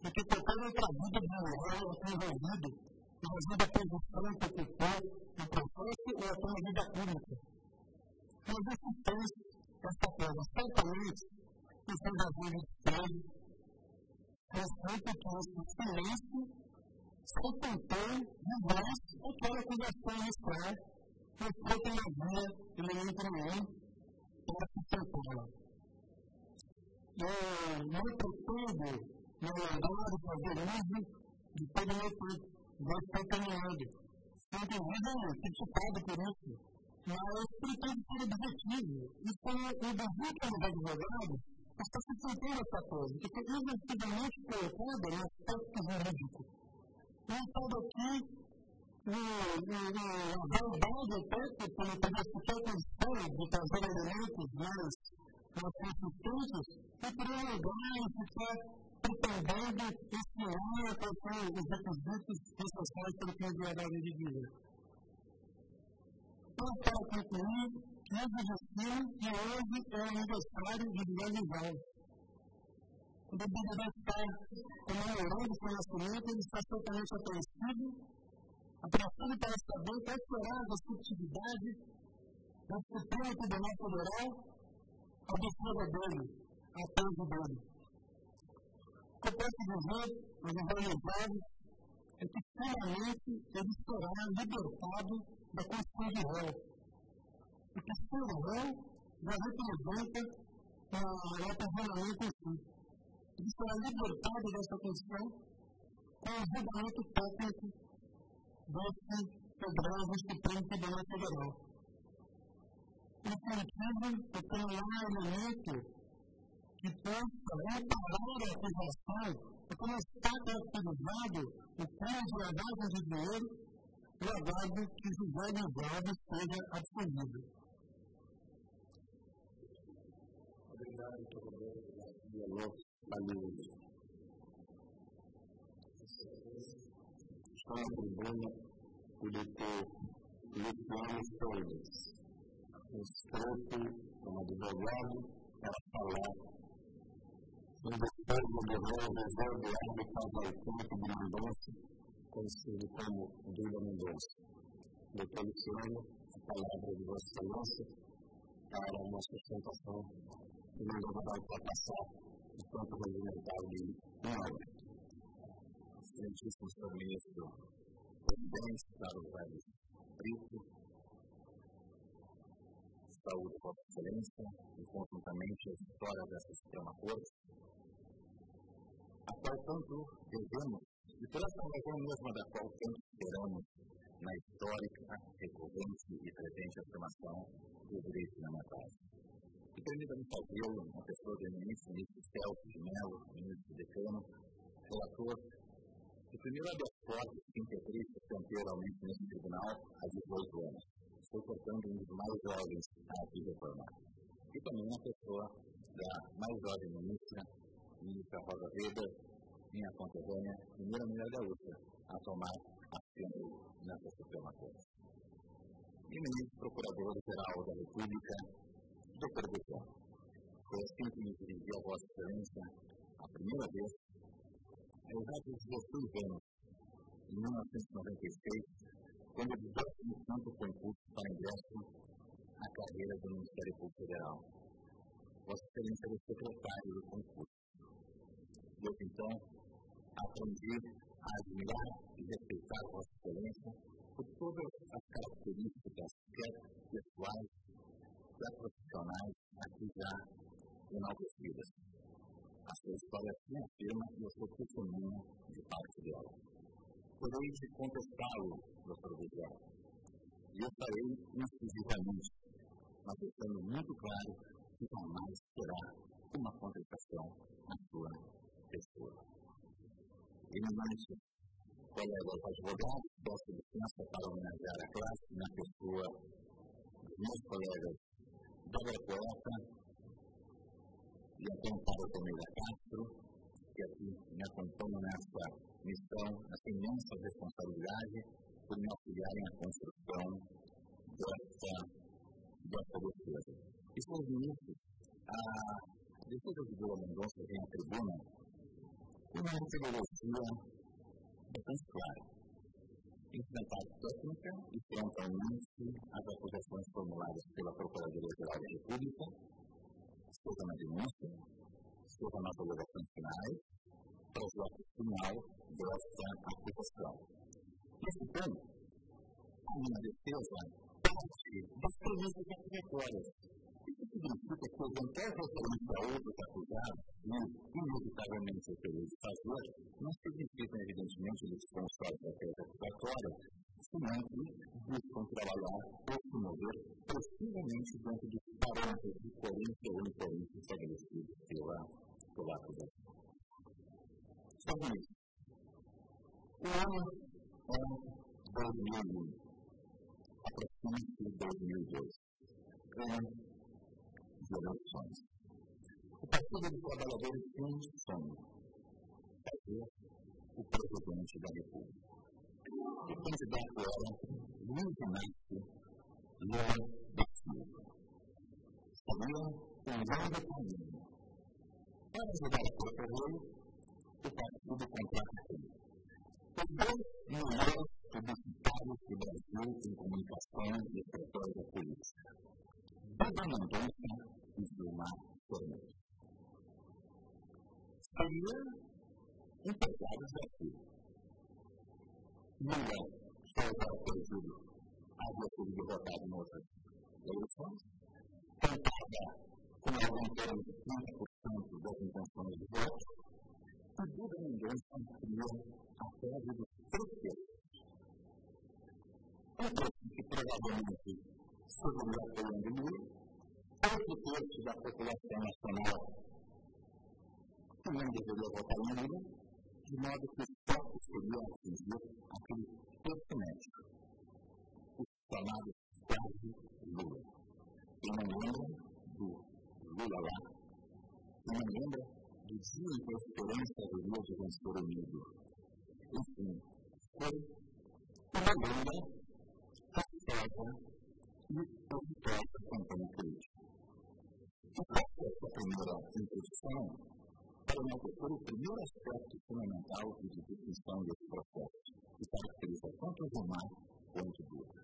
do que qualquer outra vida de um real envolvido na vida produção que ocupou no processo ou até na vida pública. Mas esse texto, essa coisa, certamente, está fazendo estranho, respeito que esse silêncio se tentou demais aquela conversão inicial, mostrou que não havia elemento nenhum para sustentá-la. Eu não pretendo, no andar, fazer uso de todo o meu tempo, vou estar caminhando. Inclusive, criticado por isso mas que ser objetivo. E com o devido do advogado, está se sentindo essa coisa, que foi efetivamente colocada no aspecto jurídico. Não estava aqui na verdade até, porque não teria sequer condições de trazer elementos mais, mais consistentes, e um lugar em ficar pretendendo estimar quais são os requisitos necessários para que é de dinheiro. Então, para concluir, nós desistimos que hoje é o aniversário de Guilherme Val. Quando o Bíblia estar comemorando seu nascimento, ele está totalmente apreensivo, apreensivo para saber qual será a receptividade do Supremo Tribunal Federal à defesa dele, à tese dele. O que eu posso dizer, os organizados, é que finalmente ele será libertado da Constituição de réu. Porque ser réu já representa o aprisionamento em si. Ele será libertado dessa Constituição com o julgamento técnico desse Federal do Supremo Tribunal Federal. Em sentido, porque não há elemento que possa reparar a acusação, porque não está caracterizado o crime de lavagem de dinheiro legado que José Livrado seja absolvido. Obrigado, professor. Dialog Valeu. O doutor Luciano Souza, inscrito como advogado para falar em defesa do réu José Eduardo Cavalcante de Mendonça conhecido como Duda Mendonça. doutor Luciano, a palavra de Vossa Excelência para uma sustentação que não deverá ultrapassar o tempo regimental de uma hora. Excelentíssimo Senhor Ministro, parabéns para o Vale Brito, saúde Vossa Excelência e conjuntamente a história dessa Suprema Corte, a qual tanto devemos, e por essa razão mesma da qual tanto esperamos na histórica, recorrente e presente afirmação dos direitos fundamentais. E permita-me fazê-lo, uma pessoa do ministro, ministro Celso de Mello, ministro decano, relator, que primeiro abre as portas que integrista temporalmente nesse tribunal há 18 anos. Estou portando um dos mais jovens a aqui reformar. E também uma pessoa da mais jovem ministra, ministra Rosa Weber, minha conterrânea, primeira mulher gaúcha a tomar assento nessa Suprema Corte. E ministro Procurador-Geral da República, Dr. Buffon. Foi assim que me dirigi a Vossa Excelência a primeira vez, há exatos 16 anos, em 1996, quando debaixo no quinto concurso para ingresso à carreira do Ministério Público Federal. Vossa Excelência era o secretário do concurso. Desde então, aprendi a admirar e respeitar Vossa Excelência por todas as características, pessoais, quer profissionais, aqui já enaltecidas. A sua história se afirma e eu sou testemunha de parte dela. Terei de contestá-lo, Dr. Gugel, e eu farei incisivamente, mas deixando muito claro que jamais será uma contestação na sua pessoa eminentes colegas advogados, peço licença para homenagear a classe na pessoa dos meus colegas Débora Poeta e Antônio Paulo Almeida Castro, que aqui me acompanham nessa missão, nessa imensa responsabilidade por me auxiliarem na construção dessa, dessa defesa. E, senhores ministros, a defesa de Vila Mendonça vem à tribuna uma metodologia bastante clara. Enfrentar técnica e frontalmente as acusações formuladas pela Procuradoria-Geral da República, seja na denúncia, seja nas alegações finais, projeto final desta acusação. Nesse ponto, a minha defesa parte das premissas acusatórias isso significa que o eventual referente a outros acusados, e inevitavelmente eu teria de fazer, não significa, evidentemente, eles constroem estratégia acusatória, senão que buscam trabalhar ou se mover precisamente dentro dos parâmetros de coerência ou incoerência estabelecidos pela, acusação. Sobre isso, o ano é 2001, aproxima-se de 2002. Ano gerações. O Partido dos Trabalhadores tem um sonho: fazer o presidente da República. O candidato era Luiz Inácio Lula da Silva. Sabia um longo caminho. Para ajudar a percorrer, o partido contrata ele. Os dois melhores publicitários do Brasil em comunicação e estratégia política. Beba Mendonça e Gilmar Fernandes. Seria empregados daqui. Lula só havia perdido, havia sido derrotado em outras eleições, contava com algo em de 30% das intenções de voto, e Duda Mendonça cria a tese dos terços. Um terço que provavelmente seguiria apoiando Lula, outro terço da população nacional não deveria votar em Lula, de modo que o foco seria atingir aquele terço médico, os chamados quase Lula. Quem não lembra do Lula lá? Quem não lembra do dia em que a esperança haveria de vencer o medo? Enfim, foi uma longa, custosa e exitosa campanha política. Essa primeira introdução para enaltecer o primeiro aspecto fundamental e de distinção desse processo, que caracteriza tanto o Gilmar quanto o Dutra.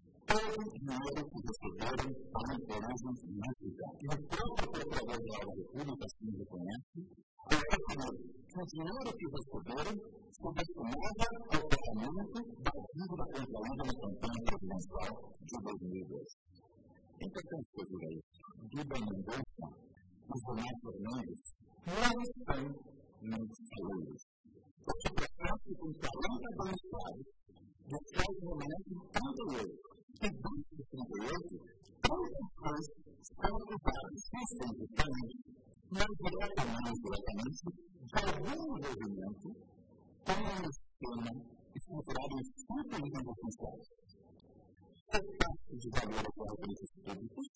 Todo o dinheiro que receberam para origem lícita. E o próprio Procurador-Geral da República assim reconhece, que o dinheiro que receberam se destinava ao pagamento da dívida contraída na campanha presidencial de 2002. É importante que eu diga isso. Duda Mendonça e Renato Fernandes não estão nos saúdos. Porque processo com 40 beneficiários, dos quais permanecem 38, e desses 38, 36 são acusados especificamente, não diretamente ou indiretamente, de algum envolvimento com um esquema estruturado em níveis essenciais. Repasse de valor aos órgãos públicos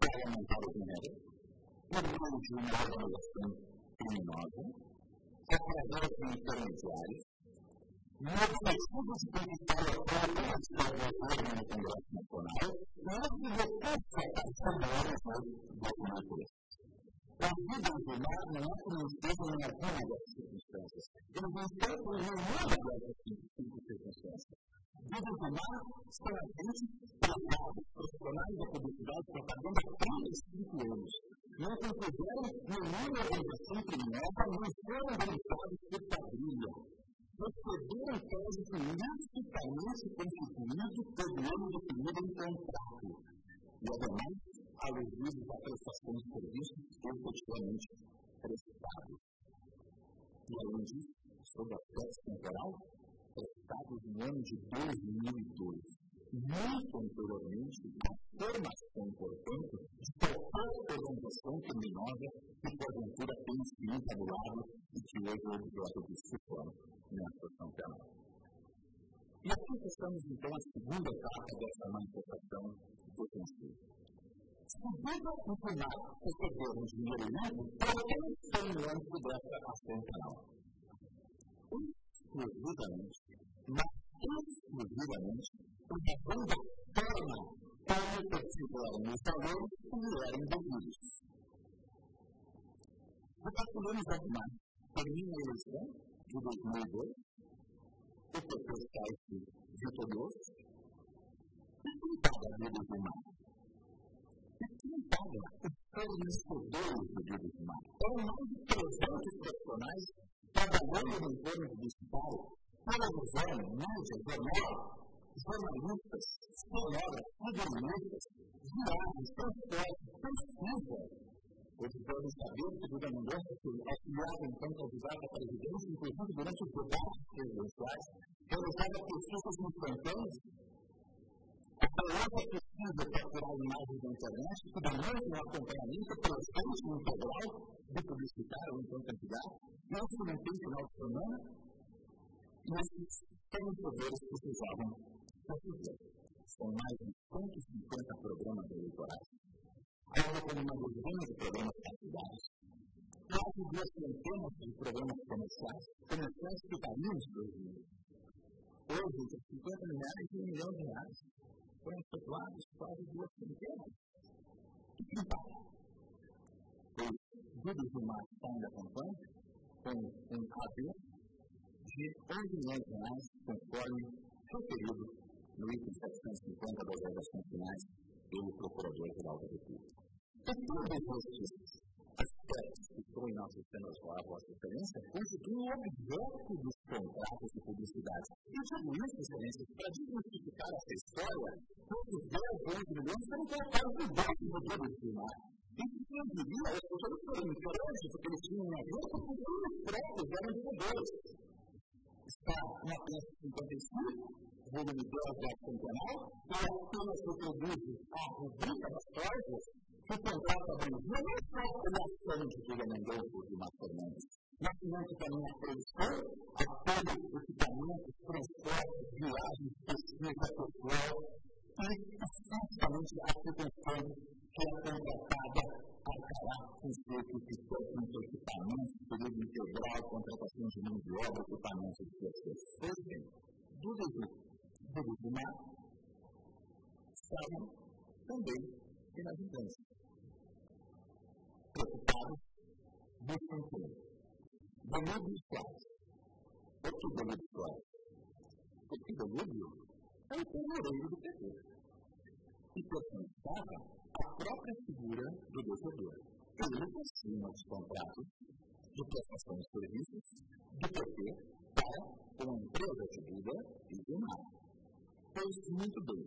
para aumentar o dinheiro, por meio de uma organização criminosa, através de intermediários, no objetivo de conquistar político do governo no Congresso Nacional, ano de 2013. A vida regular não é que não esteja em alguma dessas circunstâncias. Eles não estão em nenhuma dessas circunstâncias. Vida regular são agentes tratados profissionais da publicidade propaganda há 35 anos. Não consideram nenhuma organização criminosa, não foram denunciados por quadrilha. Receberam crédito licitamente constituído por ano definido em contrato. E, ademais, aludidos à prestação de serviços efetivamente prestados. E, além disso, sob aspecto temporal, prestados no ano de 2002, muito anteriormente à formação, portanto, de qualquer organização criminosa que, porventura, tenha se entabulado e que hoje é objeto de discussão nessa ação penal. E aqui estamos, então, a segunda etapa dessa manifestação defensiva. Segundo o final, recebermos dinheiro limpo, também foi no âmbito dessa ação penal. Exclusivamente, mas exclusivamente, por razão da forma como perceberam os valores que lhe eram devidos. Recapitulamos algumas. Termina a eleição de 2002, o PP sai-se vitorioso, e quem paga a vida do não paga os fornecedores do Dia dos Mares. Eram mais de 300 profissionais trabalhando no entorno publicitário, televisão, mídia, jornal, jornalistas, fotógrafos, jornalistas, viagens, transporte, pesquisa. Eles devem saber que Duda Mendonça foi auxiliado então candidata à presidência, inclusive durante os debates presidenciais, realizava pesquisas instantâneas a palavra precisa procurar imagens na internet que demonstra um acompanhamento presente e integral do publicitário ou então candidato, não tem final de semana, e esses poderes precisavam fazer. São mais de 150 programas eleitorais. Ainda como uma dezena de programas partidários, quase duas centenas de programas comerciais, comerciais que variam os seus Hoje, entre 50 mil reais e 1 milhão de reais foram efetuados quase duas centenas de quintais. Os vídeos do mar saem da campanha com um AB de 11 milhões de reais, conforme referido no item 750 das redações finais pelo Procurador-Geral da República. E todos estes aspectos que estão em nosso sistema escolar, Vossa Excelência, constituem o objeto dos contratos de publicidade. E digo isso, Excelência, para desmistificar essa história, esses 10, 11 milhões foram colocados debaixo do produto final. E quem diria, as pessoas foram diferentes, porque eles tinham uma ver com os próprios eram devedores. Está na peça 55, volume 10 da ação penal, e apenas reproduz a rubrica das cláusulas que contrata a Brasil não só pela ação de Mendonça e de mas também a produção, a todo equipamento, transporte, viagens, pesquisa pessoal, e especificamente a função que é contratada arcará com seu com equipamentos, período integral, contratação de mão de obra, equipamentos de pessoas. Pois bem, do do mar, saem também inadimplência. Preocupados, buscam tempo. Delúbios quais? O que delúbios quais? O que delúbio é o terroreiro do PT. E personificava a própria figura do devedor. Ele assina os contratos de prestação de serviços do PT para uma empresa de vida e de mar. Pois muito bem,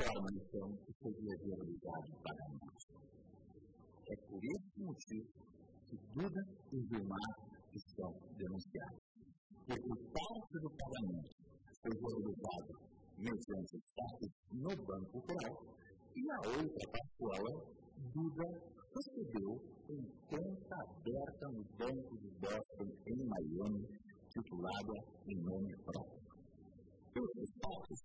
forma, então, que seria viabilizado o pagamento. É por esse motivo que Duda e Vilmar estão denunciados. Porque parte do pagamento foi viabilizado mediante saque no Banco Rural e a outra parcela, Duda recebeu em conta aberta no Banco de Boston, em Miami, titulada em nome próprio. Esses fatos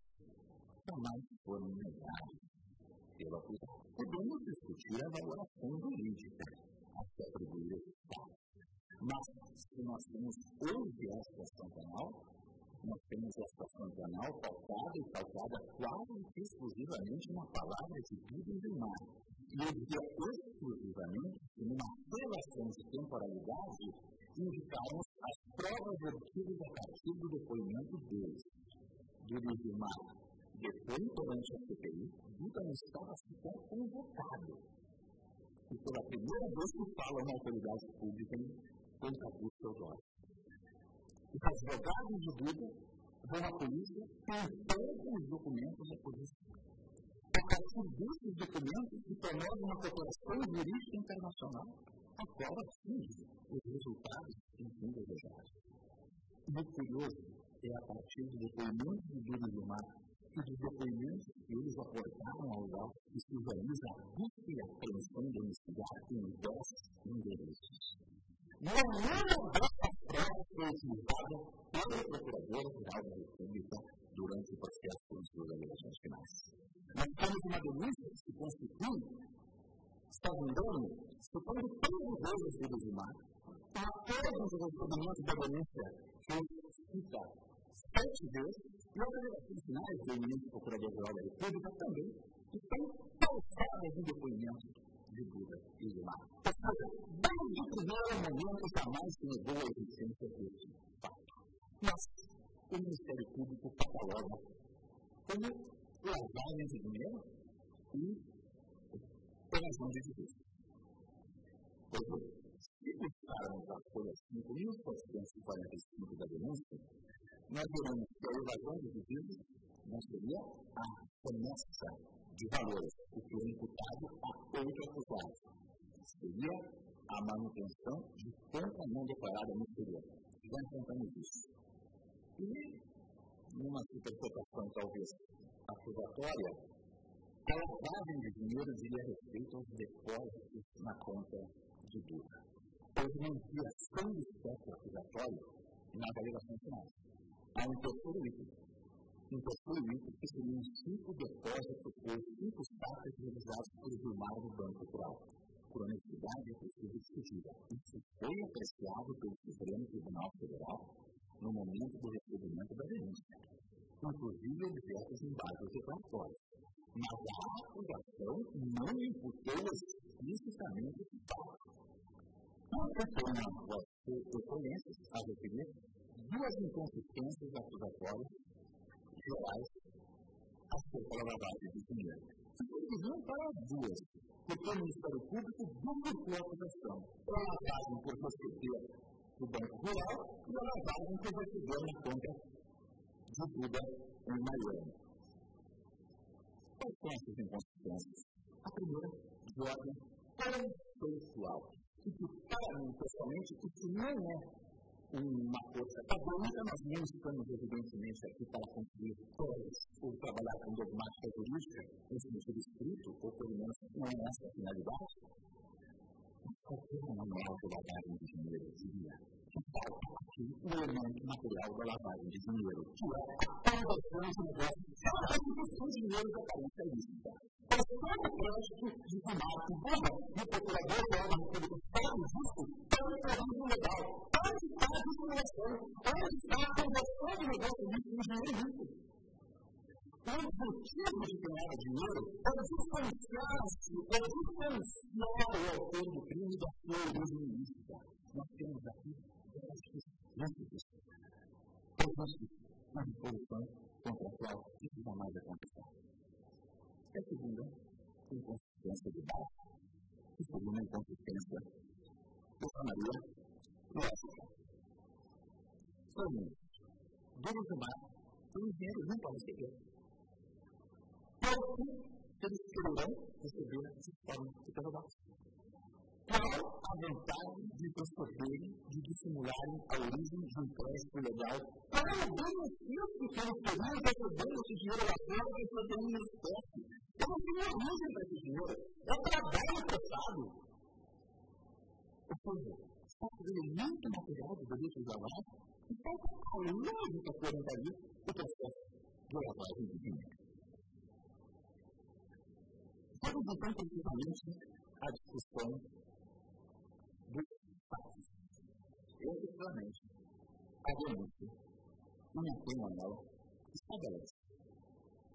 jamais foram negados pela acusação. Podemos discutir a valoração jurídica a se atribuir esses fatos. Mas, se nós temos hoje a situação penal, nós temos a situação penal pautada e pautada quase exclusivamente na palavra de vida e mar. E eu diria exclusivamente que numa relação de temporalidade indicarmos as provas obtidas a partir do depoimento deles, do Lidimar, depois, durante a CPI, Duda não estava sequer convocado. E pela primeira vez que fala uma autoridade pública em Augusto Teodoro. Os advogados de Duda vão à polícia e entregam os documentos à polícia. A partir desses documentos se promove uma cooperação jurídica internacional, a qual atinge os resultados, enfim, desejados. E o curioso é a partir do depoimento de Duda Gilmar e dos depoimentos que eles aportaram ao LOL que se realiza a busca e apreensão domiciliar em diversos endereços. Nenhuma dessas provas foi utilizada pelo Procurador-Geral da República durante o processo de suas alegações finais. Nós temos uma denúncia que se constitui, vendendo, supondo três vezes de Dizimar, a todos os procedimentos da denúncia que cita sete vezes, e as alegações finais do eminente Procurador-Geral da República também estão calçadas no depoimento de Duda e de Mar. Ou seja, desde o primeiro momento jamais se negou a existência desse fato. Mas o Ministério Público cataloga como lavagem de dinheiro e operação de bem, se buscarmos a folha 5.445 da denúncia, nós veremos que a evasão de dividendos não seria a remessa de valores, o que é imputado a outro acusado. Seria a manutenção de conta não declarada no exterior. Já enfrentamos isso. E, numa interpretação talvez acusatória, lavagem de dinheiro diria respeito aos depósitos na conta de Duda. Houve uma ampliação do espectro acusatório nas alegações finais a um terceiro item. Um terceiro item que seriam cinco depósitos ou cinco saques realizados por Vilmar no Banco Cultural. Por honestidade, é preciso discutir. Isso foi apreciado pelo Supremo Tribunal Federal no momento do recebimento da denúncia, inclusive objetos em bases declaratórias. Mas a acusação não imputou explicitamente esse fato. Não foi tornado as ocorrências a referir duas inconsistências acusatórias gerais acerca da lavagem de dinheiro. Simplesmente para as duas, porque o Ministério Público duplicou a acusação. A lavagem por receber do Banco Rural e a lavagem por receber na conta de Duda em Miami. Quais são essas inconsistências? A primeira, de ordem conceitual. E que, para mim, pessoalmente, isso não é uma força acadêmica, nós não estamos, evidentemente, aqui para conseguir todos ou trabalhar com dogmática jurídica, no sentido estrito, ou pelo menos não é essa a finalidade. Mas qualquer manual de lavagem de dinheiro, diria, o elemento material da lavagem de dinheiro, que é a conversão de negócios. A restituição de dinheiro da carência ilícita. Pois todo crédito de combate burra e o procurador da ordem pública faz isso para um problema legal. Onde está a discriminação? Onde está a conversão de negócio ilícito em dinheiro líquido? o objetivo de ganhar dinheiro é distanciar-se, é distanciar o autor do crime da sua origem ilícita. Nós temos aqui na disposição contra a qual isso jamais acontecer. A segunda inconsistência de base, que seria uma inconsistência, eu chamaria lógica. Segundo, Deus do mar, o não pode receber pouco eles quererão receber esses formas de terrorismo. Qual a vantagem de perceberem, de dissimularem a origem de um crédito legal? Qual é o benefício que eles teriam recebendo esse dinheiro lá fora que eles têm uma espécie? Eu não tenho origem para esse dinheiro. É trabalho prestado. Ou seja, está fazendo muito material do direito de lavagem e falta a lógica que orientaria o processo de lavagem de dinheiro. Vamos então precisamente a discussão Efetivamente, a denúncia, em ação nela, estabelece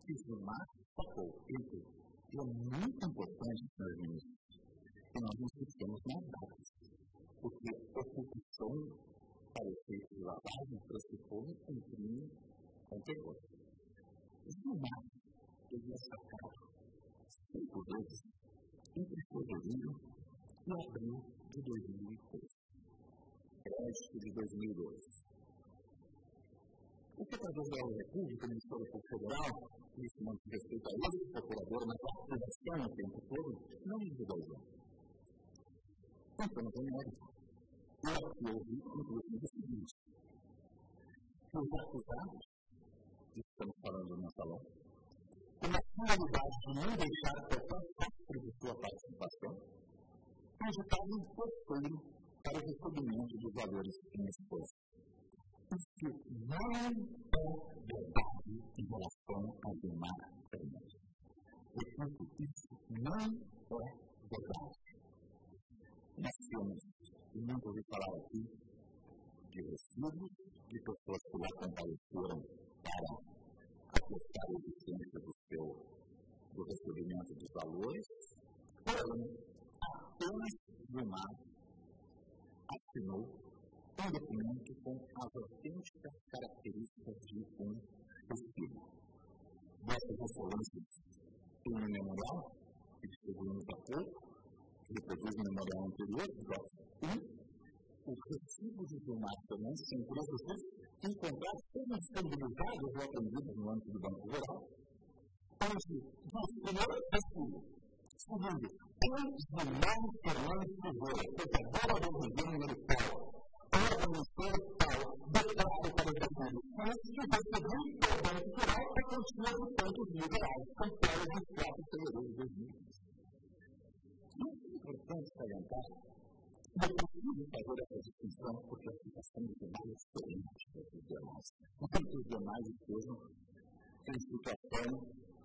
que Gilmar sacou entre e é muito importante, senhores ministros, que nós nos fixemos nas datas, porque ocupação para efeito de lavagem pressupõe um crime anterior. Gilmar teria sacado cinco vezes entre fevereiro e abril de 2003. Crédito de 2012. O Procurador-Geral da República, o Ministério Público Federal, isso não se respeita a esse procurador, mas a acusação o tempo todo, não individualizou. Então, não tem mérito. Eu aqui ouvi, o seguinte: que os acusados, estamos falando no salão, com a finalidade de não deixar qualquer rastro de sua participação, digitado um terceiro para o recebimento dos valores esforço. Isso não é verdade em relação a Gilmar Fernandes. Portanto, isso não é verdade. Nós temos, e muito ouvi falar aqui, de recibos de pessoas que lá compareceram para atestar a existência do seu do recebimento dos valores, porém, apenas Gilmar assinou um documento com as autênticas características de um recibo. Dessas referências tem um memorial, que distribuímos há pouco, que reproduz o memorial anterior, bloco 1, o recibo de Gilmar também se empresas encontradas sejam disponibilizadas ou aprendidas no âmbito do Banco Rural, onde diz, primeiro, recibo. Segundo, tem Gilmar Fernandes Ferreira, contadora do regime militar, órgão ministério tal, declara para os recursos que recebeu o Banco Rural a quantia de tantos mil reais, conforme os 4 de fevereiro de 2015. Muito importante salientar não consigo fazer essa distinção porque a situação do demais é diferente dos demais. Que os demais estejam em situação,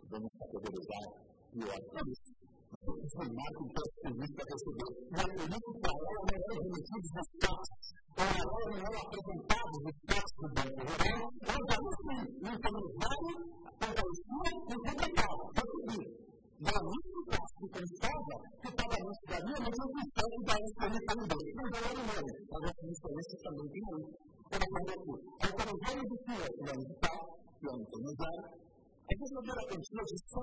vamos categorizar, pior. Por isso, informar que o polícia receber. E a política, ela não é taxas, ela não é apresentada dos taxas do Banco Rural, mas aí sim, um comentário, comparecia e publicava, recebi. E a única que pensava que o pagamento daria, não consegue dar isso para ele também. Não dá o nome, mas essa diferença também que é plano de que é intermediário, é a 100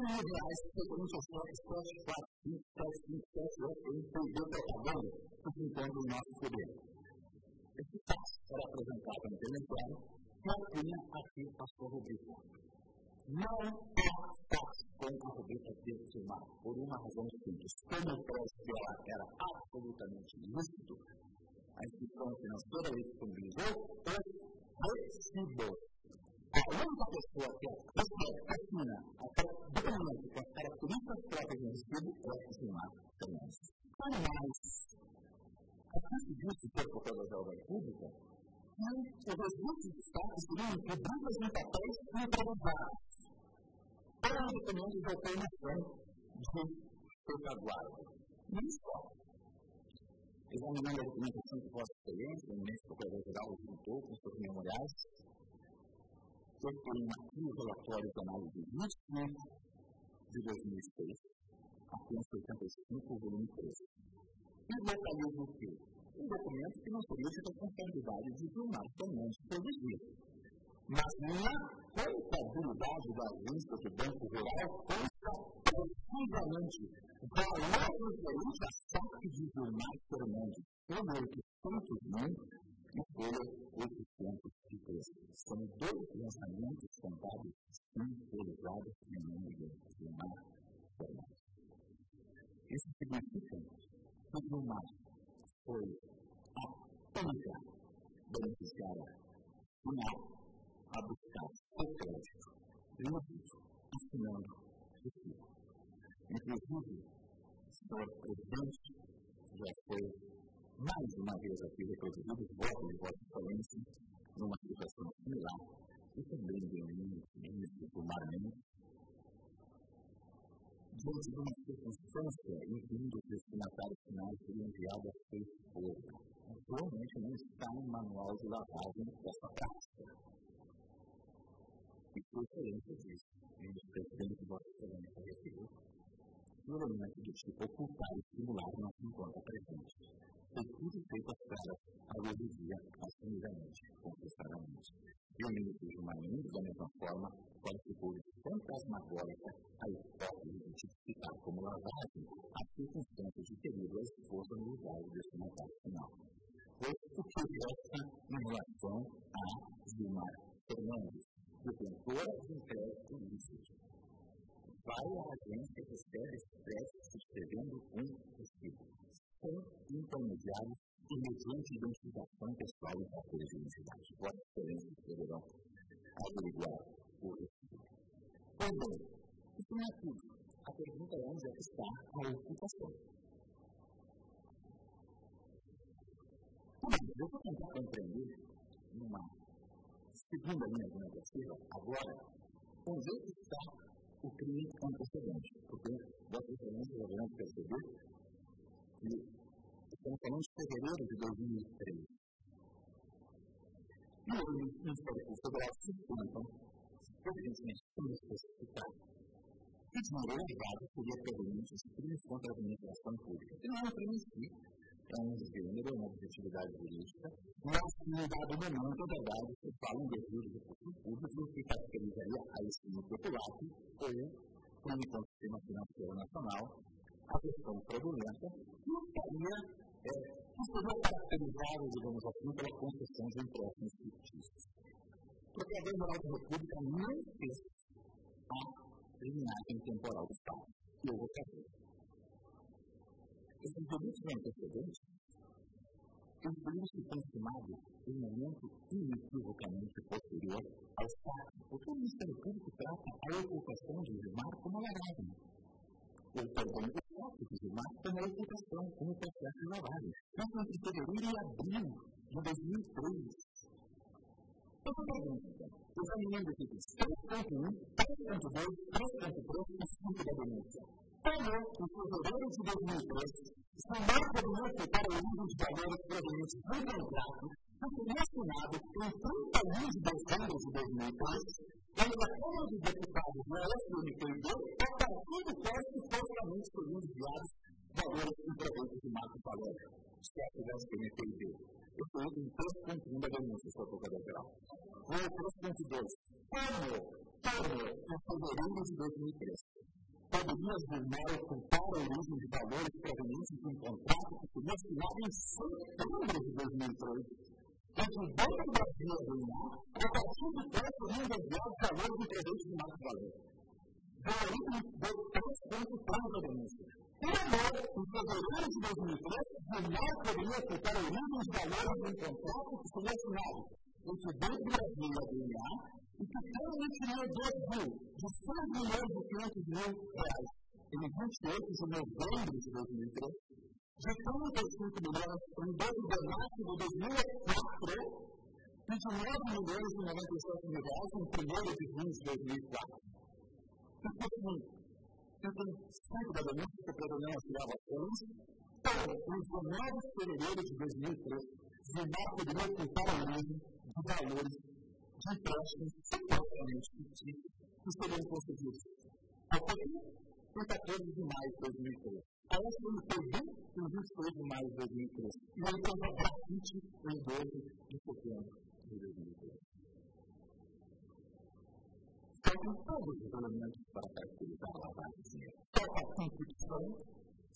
mil reais que você tem seus cheques 7, 4, 5, 7, 5, 7, 8, ele perdeu propaganda que se encontra no nosso poder. Esse taxa era apresentado no intermediário, que tinha aqui a sua rubrica. Não há taxa com a rubrica decimal, por uma razão simples. Como o preço dela era absolutamente lícito, a instituição financeira disponibilizou os recibos. A única pessoa que assina o documento com as características próprias do recibo é Gilmar Fernandes. Aliás, a conseguir se for procurador da República, que os registros de Estado seriam incluídos em papéis improvisados. Para independente da formação de retaguarda. Não só. Examinando a documentação de Vossa Excelência, o ministro Procurador-Geral juntou com seus memoriais, quanto ao macio relatório de análise né, de risco de 2006, artigo 65, volume 3. E localiza o quê? Um documento que não seria da contabilidade de Gilmar Fernandes produzir. Mas na contabilidade da agência do Banco Rural consta precisamente valor referente a saque de Gilmar Fernandes, pelo 801 e pela existência de Deus. São dois pensamentos contados simbolizados no mundo do mar. Isso significa que o mar foi a tanga beneficiada final a buscar seu crédito, lúcido, assinando o filho. Inclusive, sua presidente já foi mais uma vez aqui reproduzido votos de Vossa Excelência numa situação similar e também de ministro do Mar diante de uma circunstância em que um dos destinatários finais seria enviado a sua esposa. Atualmente não está no manual de lavagem dessa prática. E sua excelência diz, e o presidente de Vossa Excelência recebeu, que o elemento do tipo ocultar e simular não se encontra presente. Foi tudo feito às caras, ao dia, assumidamente, confessadamente. E o ministro Gilmar Mendes, da mesma forma, qualificou de fantasmagórica a hipótese de tipificar como lavagem a circunstância de ter ido a esposa no lugar do destinatário final. Foi o que resta em relação a Gilmar Fernandes, detentora de um crédito ilícito. Vai à agência e recebe esse crédito escrevendo um recibo. São intermediários e mediante identificação pessoal e fatores de identidade. Vossa Excelência poderão averiguar o recibo. Pois bem, isso não é tudo. A pergunta é onde é que está a ocupação. Eu vou tentar compreender numa segunda linha de negativa, agora, onde é que está o crime antecedente. Porque Vossa Excelência já devem perceber que estamos falando de fevereiro de 2003. E o Ministério Federal se conta, evidentemente, sem especificar, que dinheiro elevado seria proveniente de crimes contra a administração pública. E não é um crime si, é um gênero, é uma objetividade jurídica, mas, em dado momento, é verdade, se fala em desvio de recursos públicos, que caracterizaria a ensino popular ou crime contra o sistema financeiro nacional, a questão fraudulenta, que estaria é, que seria caracterizado, digamos assim, pela concessão de empréstimos fictícios. O Procurador-Geral da República não fez a liminagem temporal do Estado, que eu vou fazer. Esses delitos antecedentes, os crimes que são estimados em momento inequivocamente posterior ao fato, porque o Ministério Público trata a ocultação de Gilmar como lavagem. el compromiso institucional con la educación pública ciudadana. La Consejería BIM 2003. Esta pregunta está viniendo de 3.1, 3.2, 3.3 y 5 de denuncia. Como, em fevereiro de 2003, se não podemos para o livro de valores provenientes do contrato, que seria assinado em 31 de dezembro de 2003, entre a Câmara dos Deputados e a SMPD, a partir do qual supostamente seriam enviados valores improventes de Marco Valério, chefe da SMPD. Eu estou em 3.1 da denúncia, Sr. Procurador-Geral. Ou 3.2. Como, como, em fevereiro de 2003, poderia afirmar ou ocultar a origem de valores provenientes de um contrato que seria assinado em setembro de 2003 entre o Banco da Via do Mar, a partir do qual seriam enviados valores de presente de Marcos Valério. Daí deu três pontos para a denúncia. Primeiro, em fevereiro de 2003, o Mar poderia ocultar a origem de valores de um contrato que seria assinado entre o Banco da Via e a DNA e que permitiria desvio de 6 milhões e 500 mil reais. Em 28 de novembro de 2003 de 35 milhões em 12 de março de 2004 e de 9 milhões e 97 mil reais em 1 de junho de 2004. Porque, assim, então, cinco da denúncia que a Previdência tirava ações, para em 19 de fevereiro de 2003, Zimar poderia ocultar a origem de valores de empréstimos supostamente fictícios que seriam concedidos. Até 14 de maio de 2003. A SMPB, em 23 de maio de 2003. E aí tem uma grafite em 12 de setembro de 2003. Faltam todos os elementos para caracterizar a lavagem de dinheiro. Falta a constituição,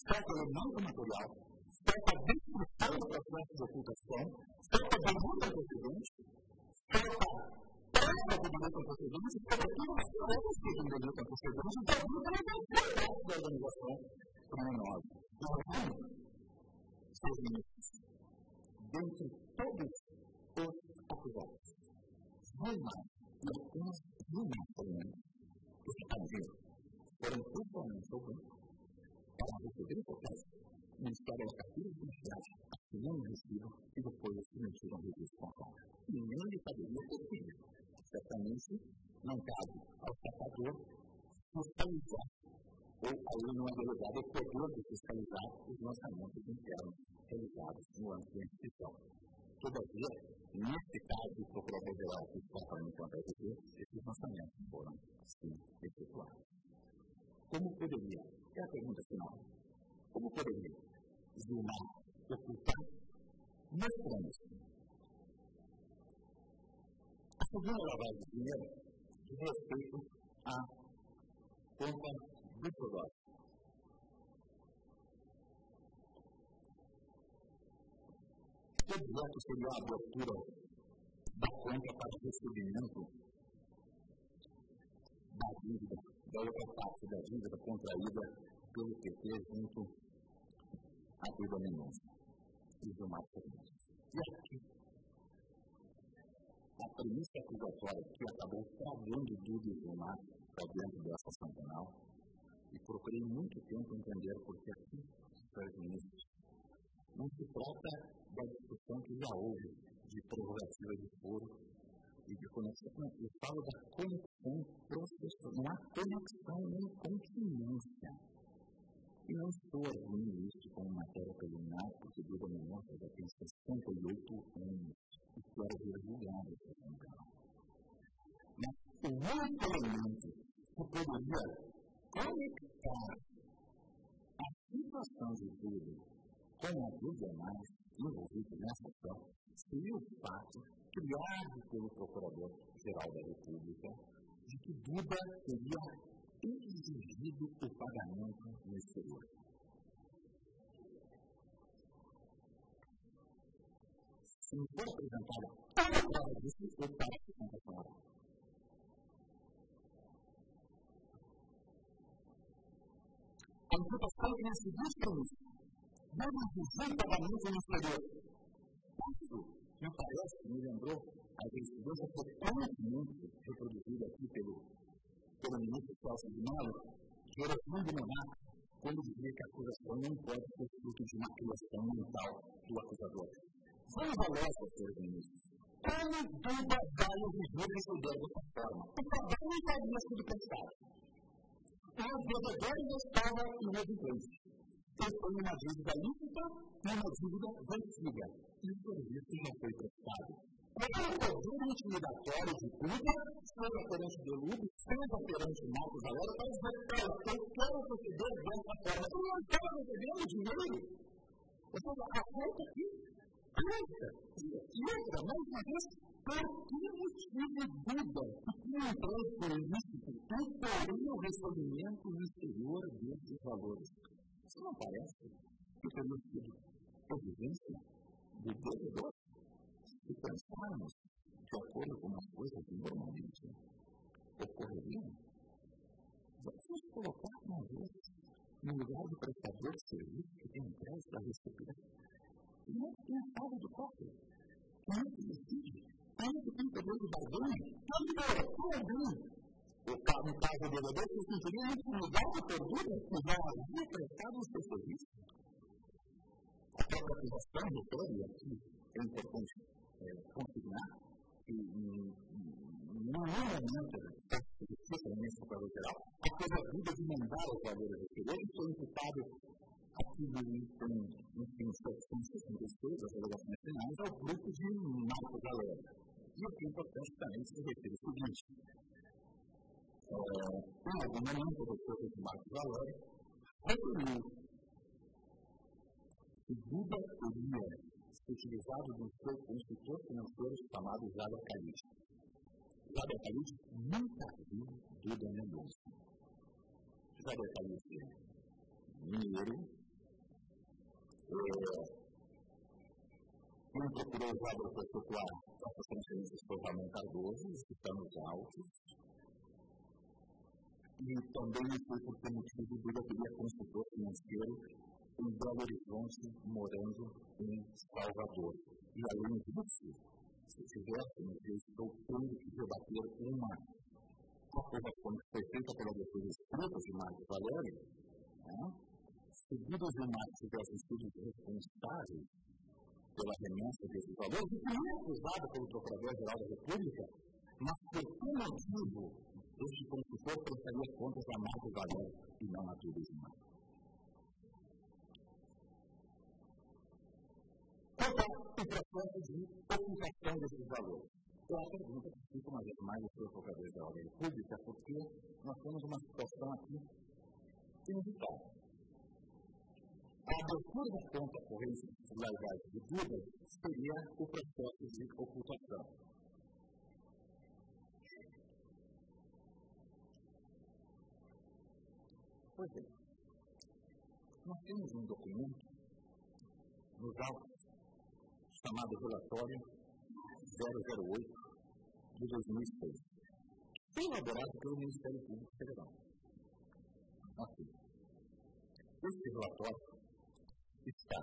falta elemento material, falta a descrição do processo de ocultação, falta a denúncia antecedente, falta prova do direito antecedente, falta tudo as provas do direito antecedente, então, não tem nada da organização criminosa. Então, seus ministros, dentre todos os acusados, Vilmar e apenas Vilmar, pelo menos, que se candidatam, foram pessoalmente ao banco para receber papéis, o Ministério da Carteira de Identidade assinou um recibo e depois submetiram ao registro contábil. Ninguém lhe caberia ter filho. Certamente não cabe ao estafador fiscalizar ou aí não delegado o poder de fiscalizar os lançamentos internos realizados no âmbito da instituição. Todavia, nesse caso, o Procurador-Geral falando enquanto a dizer, esses lançamentos foram, sim, efetuados. Como poderia, é a pergunta final, como poderia Zilmar ocultar mostrando-se a segunda lavagem de respeito à conta Düsseldorf. Que objeto seria a abertura da conta para o recebimento da dívida, da outra parte da dívida contraída pelo PT junto à dívida Mendonça e do Marcos E aqui, a premissa acusatória que acabou tragando dúvida do Marcos para dentro dessa ação penal e procurei muito tempo entender por que aqui faz isso. Não se trata da discussão que já houve de prerrogativa de foro e de conexão. Eu falo da conexão processual. Não há conexão nem continência. E não estou agindo isso como matéria preliminar, porque Duda Mendonça já tem 68 anos e quero ver julgado essa canal. Mas o único elemento que poderia conectar a situação de vida com a vida mais envolvida nessa ação seria o fato criado pelo Procurador-Geral da República de que Duda teria exigido o pagamento no exterior. Se não for apresentada toda a prova disso, eu passo a oral. a imputação que nós seguimos deve exigir pagamento no exterior. Isso me parece, me lembrou, a jurisprudência frequentemente reproduzida aqui pelo, pelo ministro Celso de Mello, fundo Monaco, quando dizia que a acusação não pode ser fruto de uma criação mental do acusador. Vamos à lógica, senhores ministros. Como Duda vai exigir esse poder dessa forma? O pagamento não havia sido prestado os devedores estavam inadimplentes. Eles têm uma dívida lícita e uma dívida vencida. E o serviço já foi prestado. Qual o poder intimidatório de Cuba, seja perante Deludo, seja perante Marcos Valera, para dizer, olha, eu quero receber dessa forma. Eu não estava recebendo dinheiro. Ou seja, a conta aqui presta. E outra, mais uma vez, por que motivo Duda, que tinha um crédito ilícito, imporia o recebimento no exterior desses valores? Isso não parece que teria sido evidência do devedor? Se pensarmos de acordo com as coisas que normalmente ocorreriam, vamos colocar uma vez no lugar do prestador de serviço que tem crédito a receber e não a paga do cofre. Não decide ainda que tem poder de barganha, quando for algum, o caso, no caso do devedor, se sentiria intimidado por Duda que já havia prestado o seu serviço? própria acusação refere aqui, é importante é, consignar, que nenhum momento, especialmente no Código Geral, a coisa dúvida de mandar os valores exteriores foi imputado aquilo com, enfim, 766, as alegações finais, ao grupo de Marco Valério. E o que é importante também se refere ao seguinte, é, em algum momento, o doutor Marco Valério referiu que Buda teria utilizado um seu consultor financeiro chamado Jader Khalid. Jader Khalid nunca viu Buda Mendonça. Jader é mineiro, não procurou o Jader para efetuar essas transferências o Ramon Cardoso, estamos altos, e também não foi por ter motivo Buda teria consultor financeiro em Belo Horizonte, morando em Salvador. E além disso, se tivéssemos, eu estou tendo que debater uma aprovação que foi feita pela defesa escrita de Marcos Valério, né? se Guido Gilmar tivesse sido responsável pela remessa desses valores, e que acusado pelo Procurador-Geral da República, mas por que motivo este consultor prestaria contas a Marcos Valério e não a Guido Ao processo de ocultação desses valores? É uma pergunta que fica uma vez mais o seu Procurador-Geral da República, porque nós temos uma situação aqui inusitada. A abertura da conta corrente de titularidade de Duda seria o processo de ocultação. Pois bem, nós temos um documento nos autos chamado Relatório 008 de 2006, elaborado pelo Ministério Público Federal. Ok. Este relatório está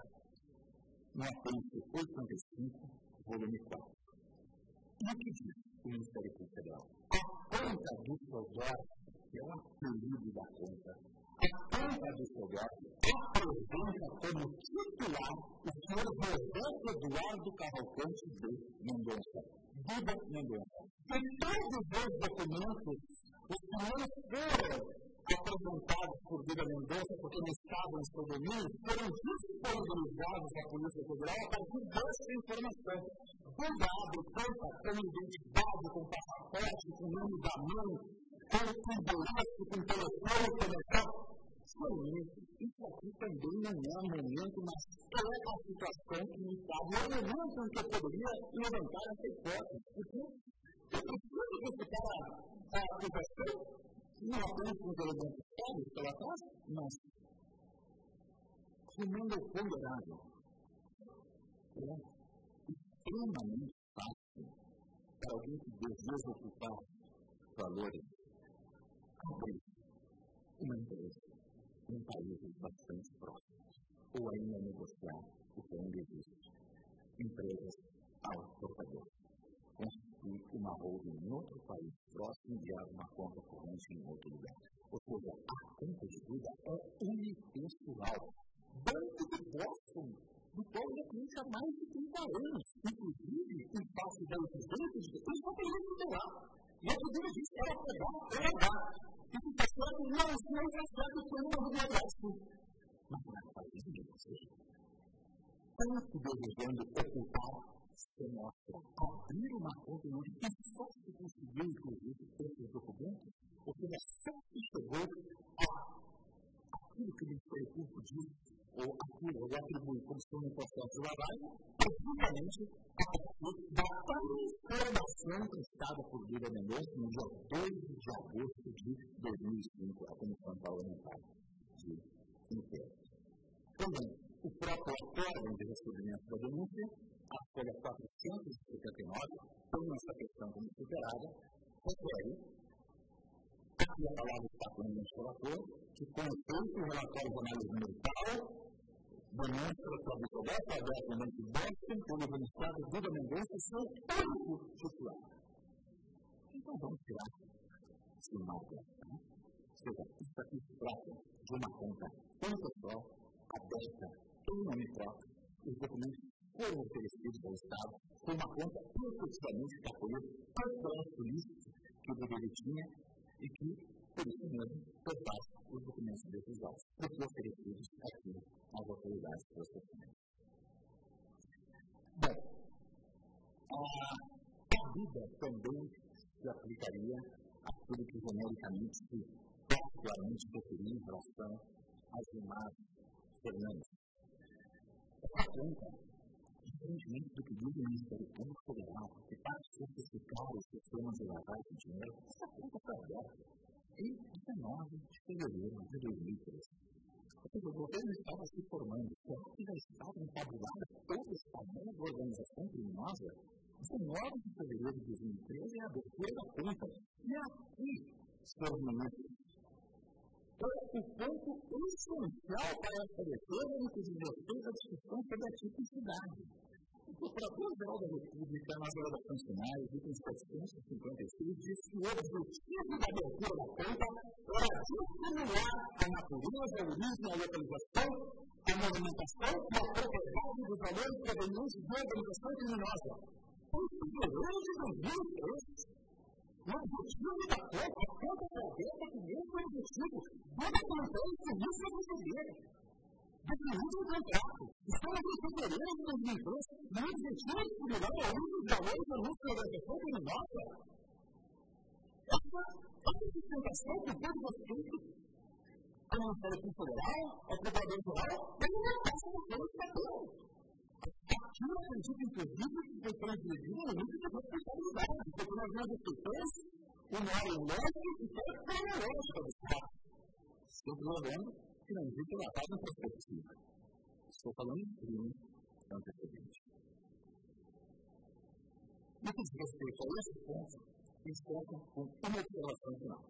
no apêndice 85, volume 4. E o que diz o Ministério Público Federal? A conta do soldado, que é o apelido da conta, a conta do soldado apresenta como titular o senhor Roberto Eduardo Cavalcante de Mendonça. Duda Mendonça. E todos os documentos, os senhores foram apresentados por Duda Mendonça, porque não estavam em seu domínio, foram disponibilizados à Polícia Federal a partir dessa informação. Duda abre conta com identidade, com passaporte, com nome da mãe, com endereço, com telefone, com mercado. Isso aqui também não é um momento, mas é a situação que me cabe. É o momento em que eu poderia levantar essa hipótese. Porque eu preciso visitar a acusação, não apenas com relevância histórica pela casa, mas sumando o ponderável. É extremamente fácil para alguém que deseja ocupar valores abrir uma empresa em países bastante próximos, ou ainda negociar o que ainda existe. Empresas ao portador. Constituir uma holding em outro país próximo e uma conta corrente em outro lugar. Ou seja, a conta de vida é unipessoal. Banco de Boston, do qual eu conheço há mais de 30 anos. Inclusive, em face da exigência de que só tem isso lá. E a pedido disso era pegar, pegar e que pessoas não estão fechando com uma negócio. Mas não é fazendo isso. Tanto desejando ocultar, se mostra abrir uma conta no e só se conseguiu, inclusive, esses documentos, porque só se chegou a aquilo que o Ministério Público diz, ou aquilo, ou atribui como se fosse um processo de lavagem, precisamente a partir da informação prestada por Lula Mendonça no dia 2 de agosto de 2005, a Comissão Parlamentar de Inquérito. Também, o próprio acórdão de recebimento da denúncia, a folha 479, tem essa questão como superada, refere aqui a palavra está com o relator, que com o relatório de análise número demonstra que a descoberta abertamente Boston pelo administrado Duda Mendonça seu único titular. Então vamos tirar esse mal dessa. Né? Ou seja, isso aqui se trata de uma conta pessoal, aberta, próprio, os documentos foram oferecidos ao Estado com uma conta efetivamente que apoiou todo o político que o dever tinha e que, por isso mesmo, perpassa os documentos decisórios, porque oferecidos aqui às autoridades processuais. Bom, a vida também se aplicaria àquilo que genericamente se particularmente referia em relação às imagens Fernandes. Essa conta, diferentemente do que diz o Ministério Público Federal, que para certificar os sistemas de lavagem de dinheiro, essa conta foi aberta em 19 de fevereiro de 2013. O governo estava se formando, será que já estava entabulada toda essa tamanho organização criminosa? 19 de fevereiro de 2013 é a abertura da conta. E aqui, senhor ministro, é o ponto essencial para no que diz respeito à discussão sobre a tipicidade. O Procurador-Geral da República, nas alegações finais, item 756, diz que o objetivo da abertura da conta era dissimular a natureza, a origem, a localização, a movimentação e a propriedade dos valores provenientes da organização criminosa. Isso é de 2013. O objetivo da conta, a conta da aberta que mesmo o objetivo do documento polícia brasileira. Definido no contrato. Estamos em fevereiro de 2013 e o objetivo de ao uso de valores da nossa organização criminosa. Essa, essa sustentação que foi respeito ao Ministério Federal, ao Procurador-Geral, ele não passa no plano de papel. Aquilo acredito, inclusive, que foi transgredido no nível de responsabilidade, porque nós não respeitamos o modo lógico e toda a cronológica do Estado. Sempre lembrando não existe lavagem prospectiva. Estou falando de crime antecedente. No que diz respeito a esse ponto, encontram com uma observação final.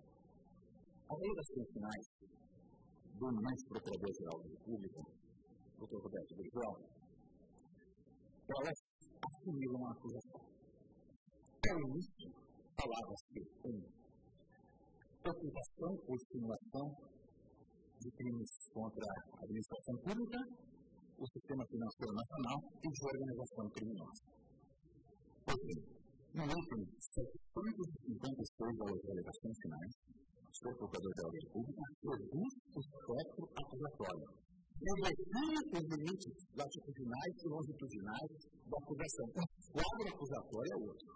A lei das finais do eminente Procurador-Geral da República, Dr. Roberto Gurgel, elas assumiram a acusação. Ao início, falava-se em ocultação ou estimulação de crimes contra a administração pública, o sistema financeiro nacional e de organização criminosa. Pois bem, no item 756 das delegações finais, o Senhor Procurador-Geral da República reduz o espectro acusatório define os limites latitudinais e longitudinais da acusação. Um quadro acusatório é outro.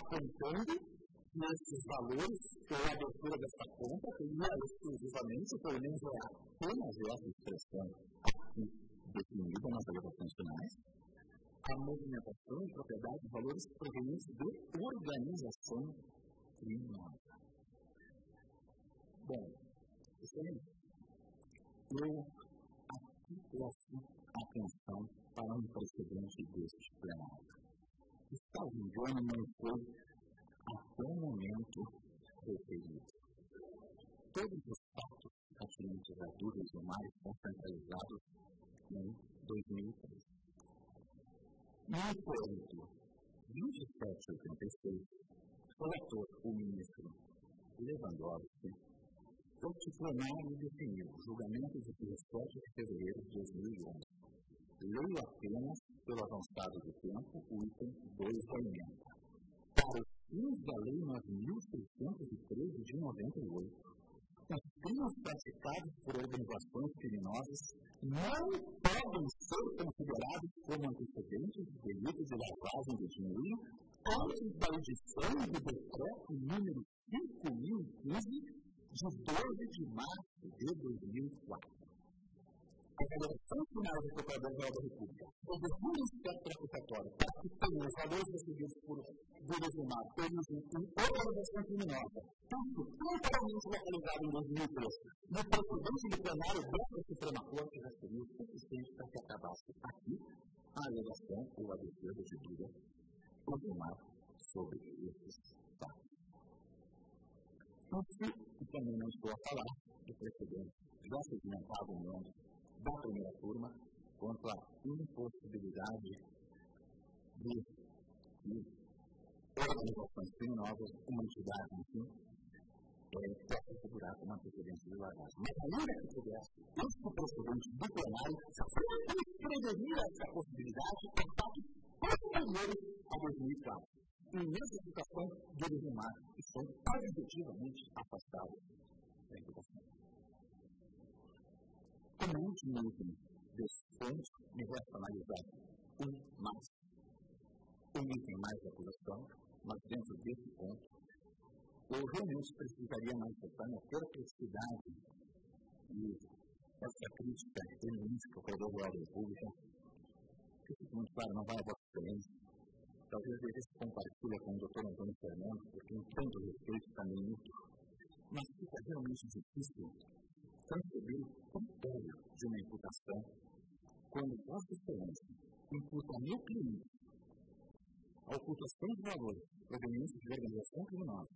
Apontando que esses valores, pela abertura dessa conta, teria exclusivamente, pelo menos é apenas essa expressão aqui definida nas alegações finais, a movimentação e propriedade de valores provenientes de organização criminosa. Bom, excelente. Eu peço atenção para um precedente deste plenário. Salvo engano, não foi até o momento referido. Todos os fatos atinentes a dúvidas do mar estão centralizados em 2003. No inquérito 2786, o relator, o ministro Lewandowski, este plenário definiu julgamento de 17 de fevereiro de 2011. Leio apenas, pelo avançado do tempo, o item 2 da emenda. Para os fins da Lei 9.613 de 98, os crimes praticados por organizações criminosas não podem ser considerados como antecedentes de delito de lavagem de dinheiro antes da edição do decreto número 5.015 de 12 de março de 2004. As alegações finais do Procurador-Geral da República. O espectro acusatório para que tenham os valores recebidos por Gilmar pelos em organização criminosa, tudo temporalmente localizado em 2013, no precedente do plenário desta Suprema Corte já seria suficiente para que acabasse aqui a alegação ou a defesa de Gilmar sobre esses fatos. Isso, e também não estou a falar do precedente já sedimentado no âmbito da primeira turma quanto à impossibilidade de, de organizações criminosas, uma entidade, enfim, é, possa figurar como antecedente de largagem. Mas ainda que pudesse, este precedente do plenário preveria essa possibilidade de ataques posteriores a 2004. E nessa situação, deles rumar e são objetivamente afastados da educação. Como último item desse ponto, me resta analisar um mais. Um item mais da acusação, mas dentro desse ponto, eu realmente precisaria manifestar minha perplexidade e essa crítica feminista ao Corredor da República, que fica muito claro, não vai a vossa excelência. Talvez ele se com o Dr. Antônio Fernando, porque em tanto respeito também muito, mas fica realmente difícil conceber o critério de uma imputação quando Vossa Excelência imputa meu cliente a ocultação de valores provenientes de organização criminosa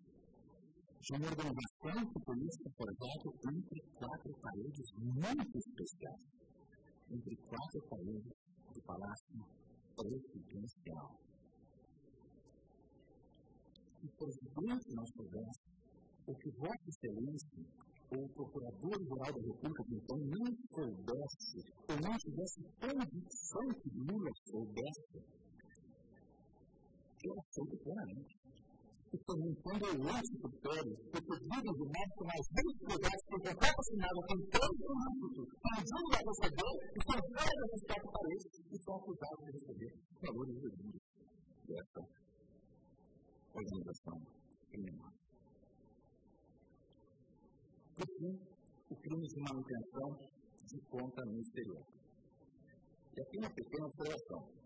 de uma organização que polícia forjado entre quatro paredes muito especiais, entre quatro paredes do Palácio Presidencial. Se o presidente não soubesse, o que Vossa Excelência o Procurador-Geral da República de então não soubesse, ou não tivesse convicção que Lula soubesse, eu aceito plenamente perguntando ao nosso critério o pedido de médico mais bem estudado que o contrato assinado com todos os institutos pedindo a receber e são fora desses quatro países e são acusados de receber valores jurídicos dessa organização criminosa. Por fim, o crime de manutenção de conta no exterior. E aqui uma pequena observação.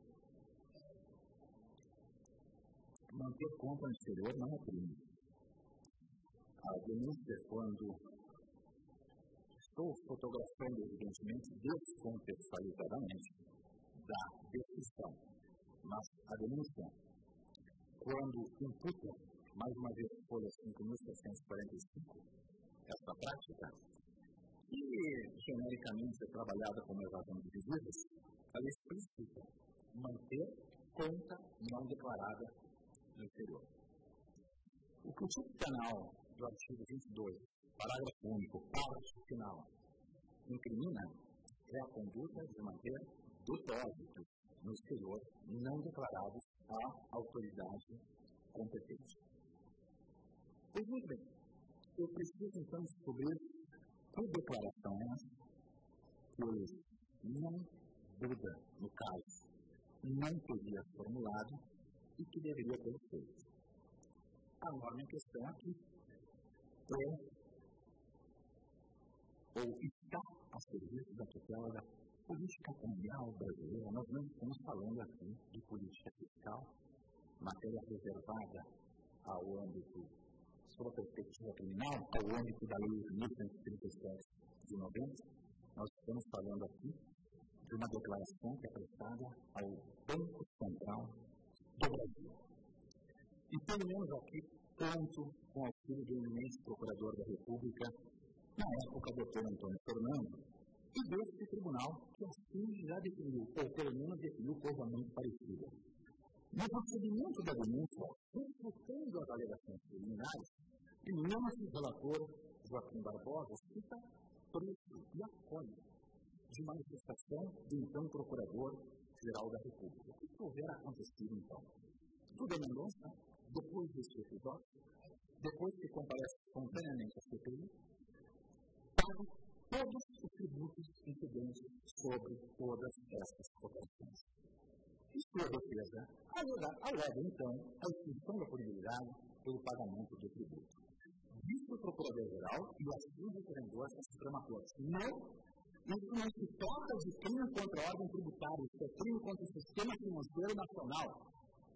manter conta no exterior não é crime. A denúncia, quando estou fotografando, evidentemente, descontextualizadamente, da descrição, mas a denúncia, quando imputa, mais uma vez, folha 5.745, essa prática, que genericamente é trabalhada como evasão de divisas, ela explicita manter conta não declarada no exterior. O que o tipo penal do artigo 22, parágrafo único, parágrafo final, incrimina é a conduta de manter depósitos no exterior não declarados à autoridade competente. Pois muito bem, eu preciso então descobrir que declaração é pois não Buda, no caso, não teria formulado e que deveria ter feito. A norma em questão aqui é ou está a serviço da tutela da política cambial brasileira. Nós não estamos falando aqui de política fiscal, matéria reservada ao âmbito, sob a perspectiva criminal, ao âmbito da Lei 1137 de 90. Nós estamos falando aqui de uma declaração que é prestada ao Banco Central do Brasil. E menos aqui conto com o auxílio do eminente procurador da República, na época do Dr. Antônio Fernando, e desse tribunal que assim já definiu, ou pelo menos definiu coisa muito parecida. No procedimento da denúncia, refutando as alegações preliminares, o imenso relator Joaquim Barbosa cita preço e acolhe de manifestação do então procurador Geral da República. O que houver acontecido, então? Tudo é Mendonça, depois deste episódio, depois que comparece espontaneamente a CPI, paga todos os tributos incidentes sobre todas essas operações. E sua defesa alega, então, a extinção da punibilidade pelo pagamento do tributo. Diz o Procurador-Geral e assim referendou essa Suprema Corte. Não isso não se trata de crime contra a ordem tributária, isso é crime contra o sistema financeiro nacional.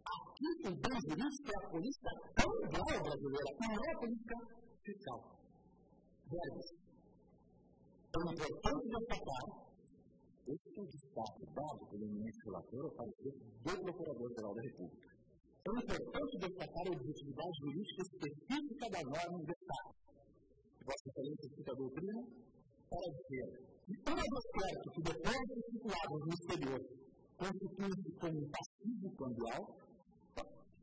Aqui, o bem jurídico é a política cambial brasileira, e não é a política fiscal. Verbos. É importante destacar este destaque dado pelo ministro relator ao parecer do Procurador-Geral da República. É importante destacar a objetividade jurídica específica da norma em destaque. Vossa Excelência cita a doutrina para dizer que todas as certo que depósitos situados no exterior constituem-se como um passivo cambial,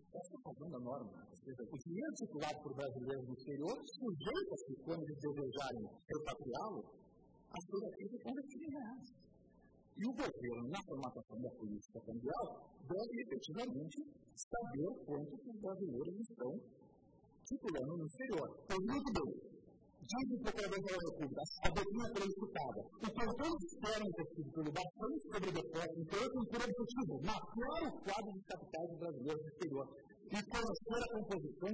essa é a razão da norma. Você o dinheiro circulado por brasileiros no exterior sujeita-se, quando eles desejarem repatriá-lo, a ser aquilo que convertido em reais. E o governo, na formatação da política cambial, deve efetivamente saber quanto os brasileiros estão circulando no exterior. Pois muito bem, diz o Procurador-Geral da República, a doutrina precipitada, o controle externo exercido pelo bastante sobre depósito interior tem por objetivo mapear o quadro de capitais brasileiros no exterior e conhecer a composição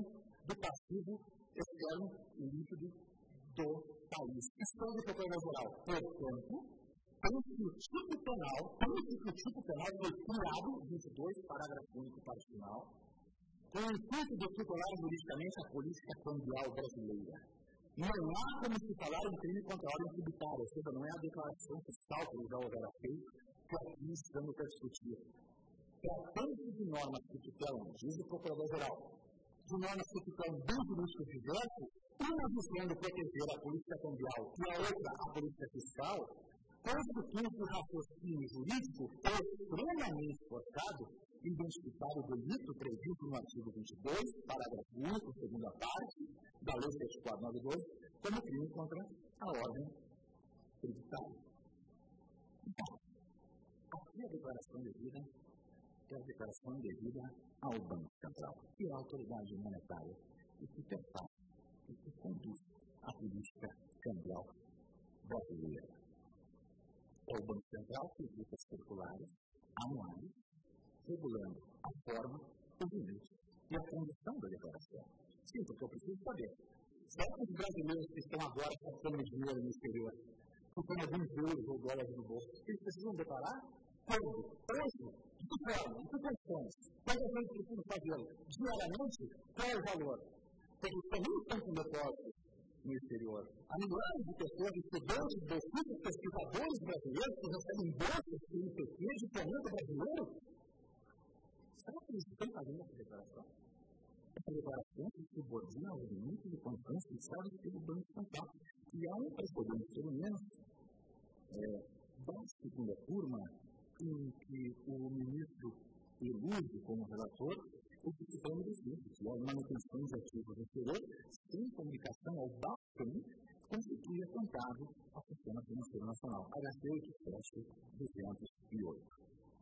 do passivo externo líquido do país. Estando o Procurador-Geral, portanto, o tipo penal, o tipo penal foi criado, 22, parágrafo único, parte final, com o intuito de tutelar juridicamente a política cambial brasileira. Não há como se falar em crime contra a ordem tributária, ou seja, não é a declaração fiscal que já houver feito que aqui estamos a discutir. Tratando de normas que tutelam, diz o Procurador-Geral, de normas que tutelam bem jurídicos diversos, uma visando proteger a política cambial e a outra a política fiscal, constitui um raciocínio jurídico extremamente forçado identificar o delito previsto no artigo 22, parágrafo único, segunda parte, da Lei 7492, como crime contra a ordem tributária. Então, aqui a declaração devida é a declaração devida ao Banco Central e à autoridade monetária e que perpassa e que conduz a política cambial brasileira. É o Banco Central que edita circulares anuais regulando a forma, os limites e a condição da declaração. Sim, porque eu preciso saber. Será que os brasileiros que estão agora gastando dinheiro no exterior, que têm alguns euros ou dólares no bolso, eles precisam declarar? Quando? Hoje? De que forma? De que condições? Quantas vezes precisam fazê-lo? Diariamente? Qual é o valor? Porque eles também estão com depósitos no exterior. Há milhares de pessoas, estudantes, bolsistas, pesquisadores brasileiros que recebem bolsas do IPT de planeta brasileiro Será que eles estão fazendo essa declaração? Essa declaração se subordina aos limites e condições fixados pelo Banco Central. E há um precedente, pelo menos, é, da segunda turma, em que o ministro elude como relator de seguinte, que é a manutenção de ativos no sem comunicação ao BACEN, constitui atentado ao sistema financeiro nacional. HC 208.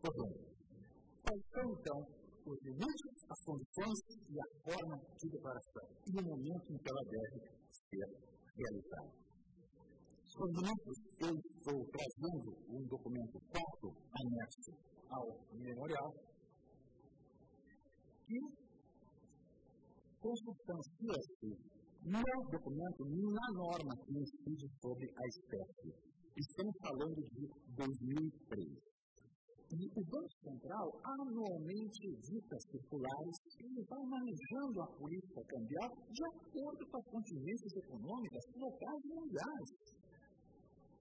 Portanto, Quais são, então, os limites, as condições e a forma de declaração e o momento em que ela deve ser realizada. Senhor ministros, eu estou trazendo um documento 4 anexo ao memorial que consubstancia-se no documento, na norma que incide sobre a espécie. Estamos falando de 2003. E o Banco Central anualmente edita circulares e vai manejando a política cambial de acordo com as contingências econômicas locais e mundiais.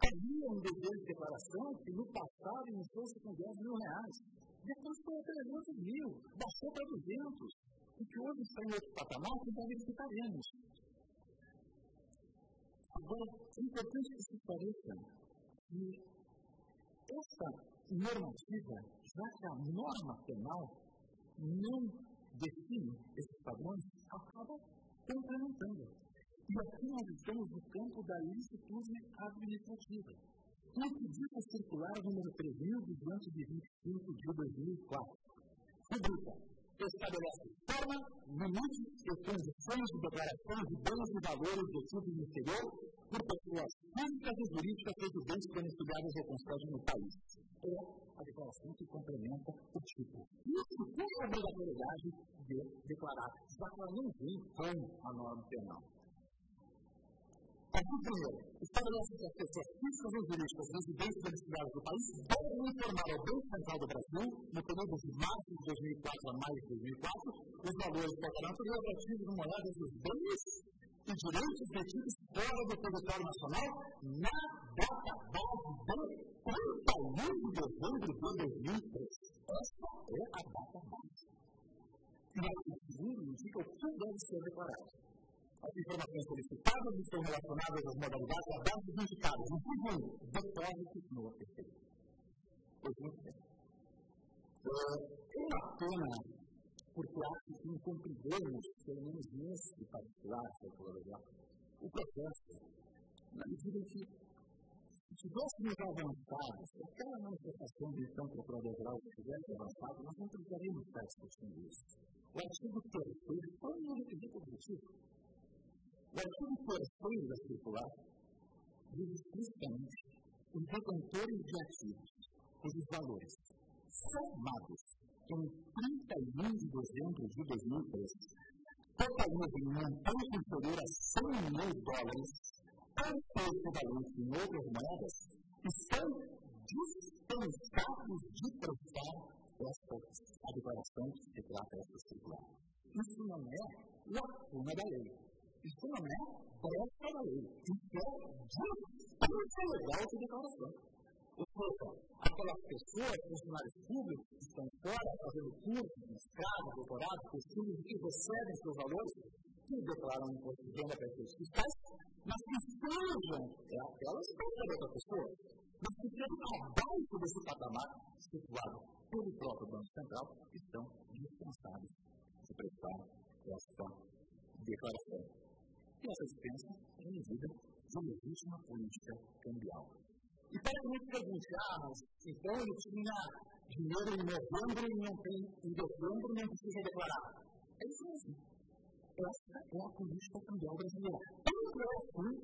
Havia um dever de declaração que no passado iniciou-se com 10 mil reais, depois foi a 300 mil, baixou para 200, e que hoje está em outro patamar que já verificaremos. Agora, é importante que se pareça que essa normativa, já que a norma penal não define esses padrões, acaba complementando. E aqui nós estamos no campo da licitude administrativa. O que diz a circular número 3.225 de 2004? Rubrica estabelece forma, limites e condições de declaração de bens e valores de títulos no exterior por pessoas físicas e jurídicas residentes domiciliadas ou com sede no país. É a declaração que complementa o tipo. Isso tem a obrigatoriedade de declarar, já que ela não vem com a norma penal. 1 estabelece que as pessoas físicas ou jurídicas residentes domiciliadas do país devem informar ao Banco Central do Brasil, no período de março de 2004 a maio de 2004, os valores da natureza relativos de moedas dos bens e direitos detidos fora do território nacional na data base de 31 de dezembro de 2003. Essa é a data base. E o artigo 2 indica o que deve ser declarado. As informações solicitadas estão relacionadas às modalidades e dados indicados. Inciso 1. Depósitos no APC. Pois muito bem. É uma pena porque acho que incumpriremos, pelo menos nesse particular, o processo, na medida em que se tivéssemos avançado, se aquela manifestação de então Procurador-Geral tivesse avançado, nós não precisaríamos estar discutindo isso. O artigo 3 foi um requisito objetivo. O artigo 3 da circular diz explicitamente os detentores de ativos, cujos valores somados em 31 de dezembro de 2013 totalizam um montante inferior a 100 mil dólares, ou seu equivalente em outras moedas, estão dispensados de prestar esta a declaração que se trata esta circular. Isso não é lacuna da lei. Isso não é brecha da lei. Isso é dispensa legal de declaração. Ou seja, aquelas pessoas, funcionários públicos, que estão fora fazendo curso, mestrado, doutorado, pesquisa, que recebem seus valores, que declaram um imposto de renda para efeitos fiscais, mas que sejam, é que estão outra pessoa, mas que estão abaixo desse patamar situado pelo próprio Banco Central, estão dispensados de prestar essa declaração. E essa dispensa é medida de legítima política cambial. E para que nos pergunte, mas então ele tinha dinheiro em novembro e não tem em dezembro, não precisa declarar. É isso mesmo. Essa é a política cambial brasileira. Tanto é assim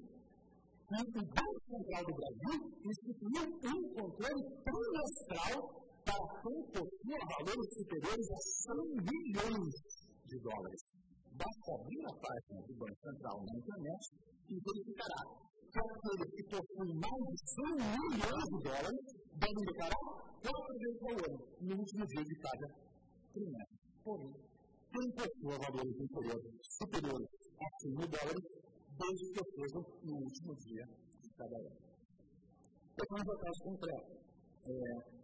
que o Banco Central do Brasil instituiu um controle trimestral para quem possua valores superiores a 100 milhões de dólares. Basta abrir a página do Banco Central na internet e verificará que aqueles que possuem mais de 100 milhões de dólares devem declarar quatro vezes ao ano, no último dia de cada trimestre. Porém, quem possua valores inferiores, superiores a 100 mil dólares, desde que sejam no último dia de cada ano. Pegando o caso concreto, é,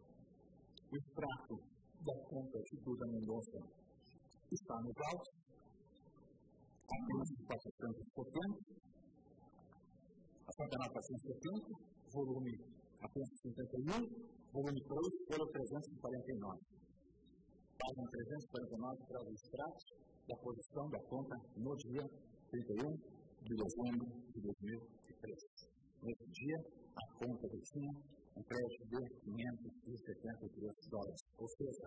o extrato da conta de Duda Mendonça está nos autos, apenas de 470, a Santana para 170, volume apenas 51, volume 3, pelo 349. Página 349 traz o extrato da posição da conta no dia 31 de dezembro de 2003. Nesse dia, a conta detinha um crédito de 573 dólares, ou seja,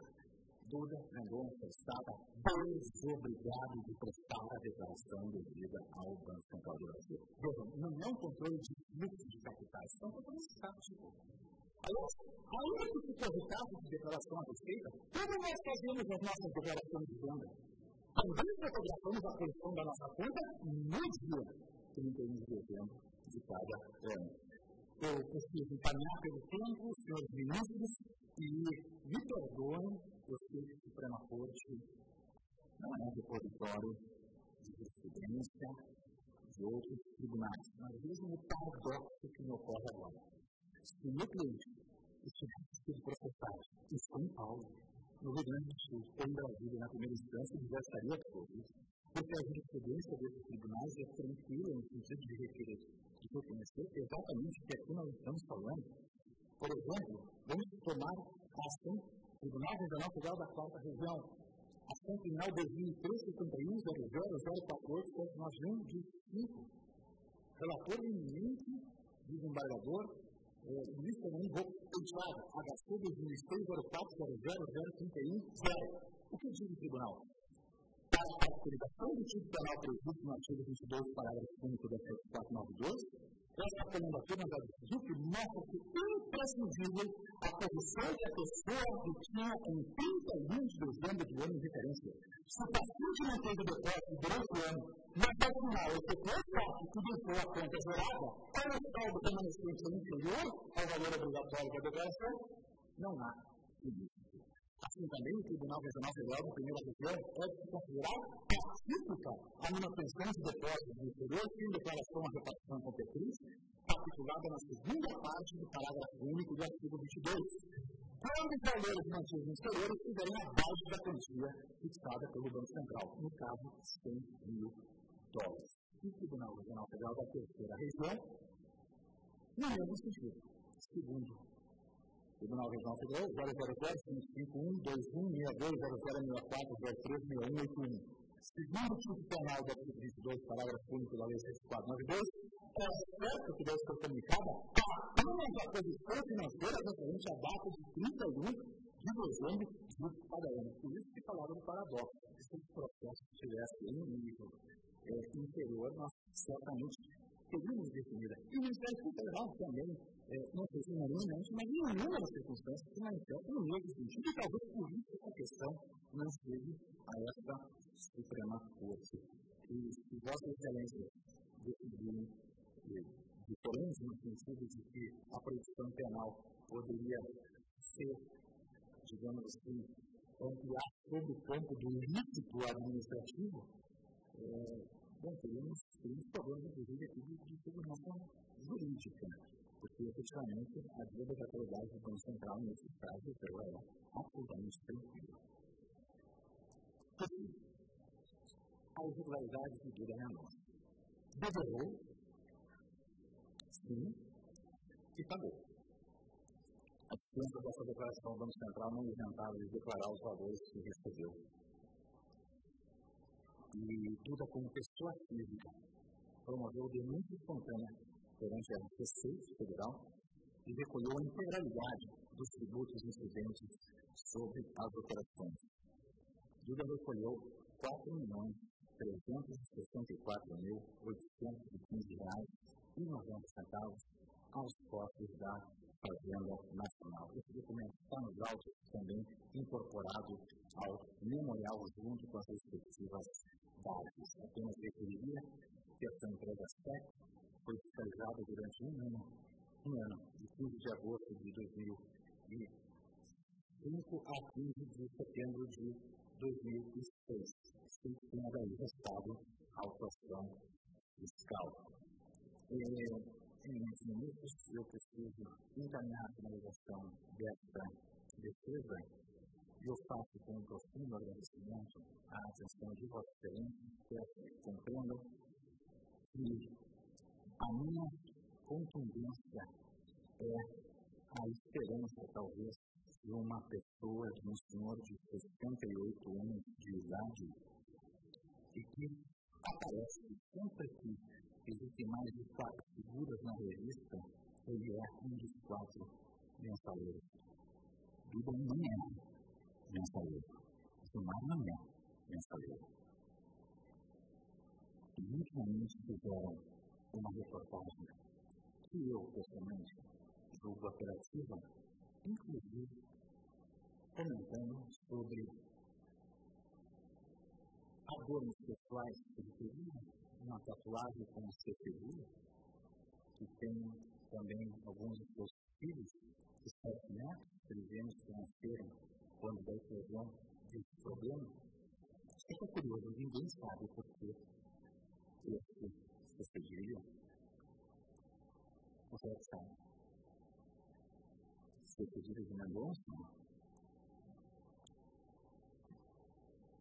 Duda Mendonça estava desobrigado de prestar a declaração devida ao Banco Central do Brasil. Vejam, não é um controle de fluxo de capitais, é um controle estático. Aliás, ainda que for o de declaração a respeito, como nós fazemos as nossas declarações de venda? Também fotografamos a posição da nossa conta no dia 31 de dezembro de cada ano. Eu preciso encaminhar pelo tempo, senhores ministros, e me perdoem eu sei que a Suprema Corte não é repositório de jurisprudência de outros tribunais. Mas vejam o paradoxo que me ocorre agora. Se o meu cliente estivesse sido processado em São Paulo, no Rio Grande do Sul em Brasília, na primeira instância, ele já estaria absolvido, porque a jurisprudência desses tribunais é tranquila no sentido de requerer, de reconhecer exatamente o que aqui nós estamos falando. Por exemplo, vamos tomar a ação Tribunal Regional Federal da Quarta Região, ação 2003 de 5. Relator iminente, desembargador, eh, ministro Fernando Roupa Penteado, HC 2006 0. O que diz o tribunal? Para a caracterização do tipo penal previsto no artigo 22, parágrafo único da 7492, essa candidatura já decidiu que mostra-se imprescindível a posição que a pessoa que tinha em 31 de dezembro ano de referência. Se o paciente manteve o depósito durante o ano, mas ao final o fato que deixou a conta gerada, com o saldo permanecente inferior ao valor obrigatório da declaração, não há ilícito. Assim também, o Tribunal Regional Federal da Primeira Região pode se considerar pacífica a manutenção de depósitos do exterior sem declaração à repartição competente, articulada na segunda parte do parágrafo único do artigo 22, quando os valores mantidos no exterior estiverem abaixo da quantia fixada pelo Banco Central, no caso, 100 mil dólares. O Tribunal Regional Federal da Terceira Região, no mesmo sentido, segundo Tribunal Regional Federal 004-551-2162-0064-036181. Segundo tipo penal do artigo 22, parágrafo único da Lei 6492, é certo que deve ser comunicada apenas a posição financeira referente à data de 31 de dezembro de cada ano. Por isso que falaram no paradoxo. Se o processo estivesse em nível é, inferior, nós certamente teríamos definida. E o Ministério Federal também, é, não sei se normalmente, mas em inúmeras circunstâncias se manifesta no mesmo sentido, e talvez por isso a questão não chegue a esta Suprema Corte. E se Vossa Excelência decidirem é, diferente no sentido de que a proibição penal poderia ser, digamos assim, ampliar todo o campo do ilícito administrativo, é, bom, teríamos, problemas, inclusive, aqui de, segurança jurídica, porque, efetivamente, a vida da autoridade do Banco Central, nesse caso, é absolutamente tranquila. Assim, a irregularidade pedida é a nossa. Sim, e pagou. A ciência dessa declaração do Banco Central não isentava de declarar os valores que recebeu e tudo como pessoa física, promoveu denúncia espontânea perante a Receita Federal e recolheu a integralidade dos tributos incidentes sobre as operações. Duda recolheu R$ 4.364.815,90 aos cofres da Fazenda Nacional. Esse documento está nos autos também incorporado ao memorial junto com as respectivas bases. Apenas referiria que essa empresa SEC foi fiscalizada durante um ano, um ano, de 15 de agosto de 2005 a 15 de setembro de 2006, sem tenha daí restado a atuação fiscal. E, eminentes ministros, eu preciso encaminhar a finalização desta defesa e eu faço com um profundo agradecimento a atenção de Vossa Excelência, peço que compreendam que a minha contundência é a esperança, talvez, de uma pessoa, de um senhor de 68 anos de idade e que aparece sempre que existem mais de quatro figuras na revista, ele é um dos quatro mensaleiros. Duda não é mensaleiro. Zumar não é mensaleiro. E intimamente fizeram uma reportagem que eu, pessoalmente, julgo operativa, inclusive comentando sobre adornos pessoais que ele teria uma tatuagem com o seu filho, que tem também alguns dos seus filhos, os sete netos, que eles conheceram quando da eclosão desse problema. Isso é curioso, ninguém sabe por que esse sucederia. O resto sabe. Sucedido de Mendonça,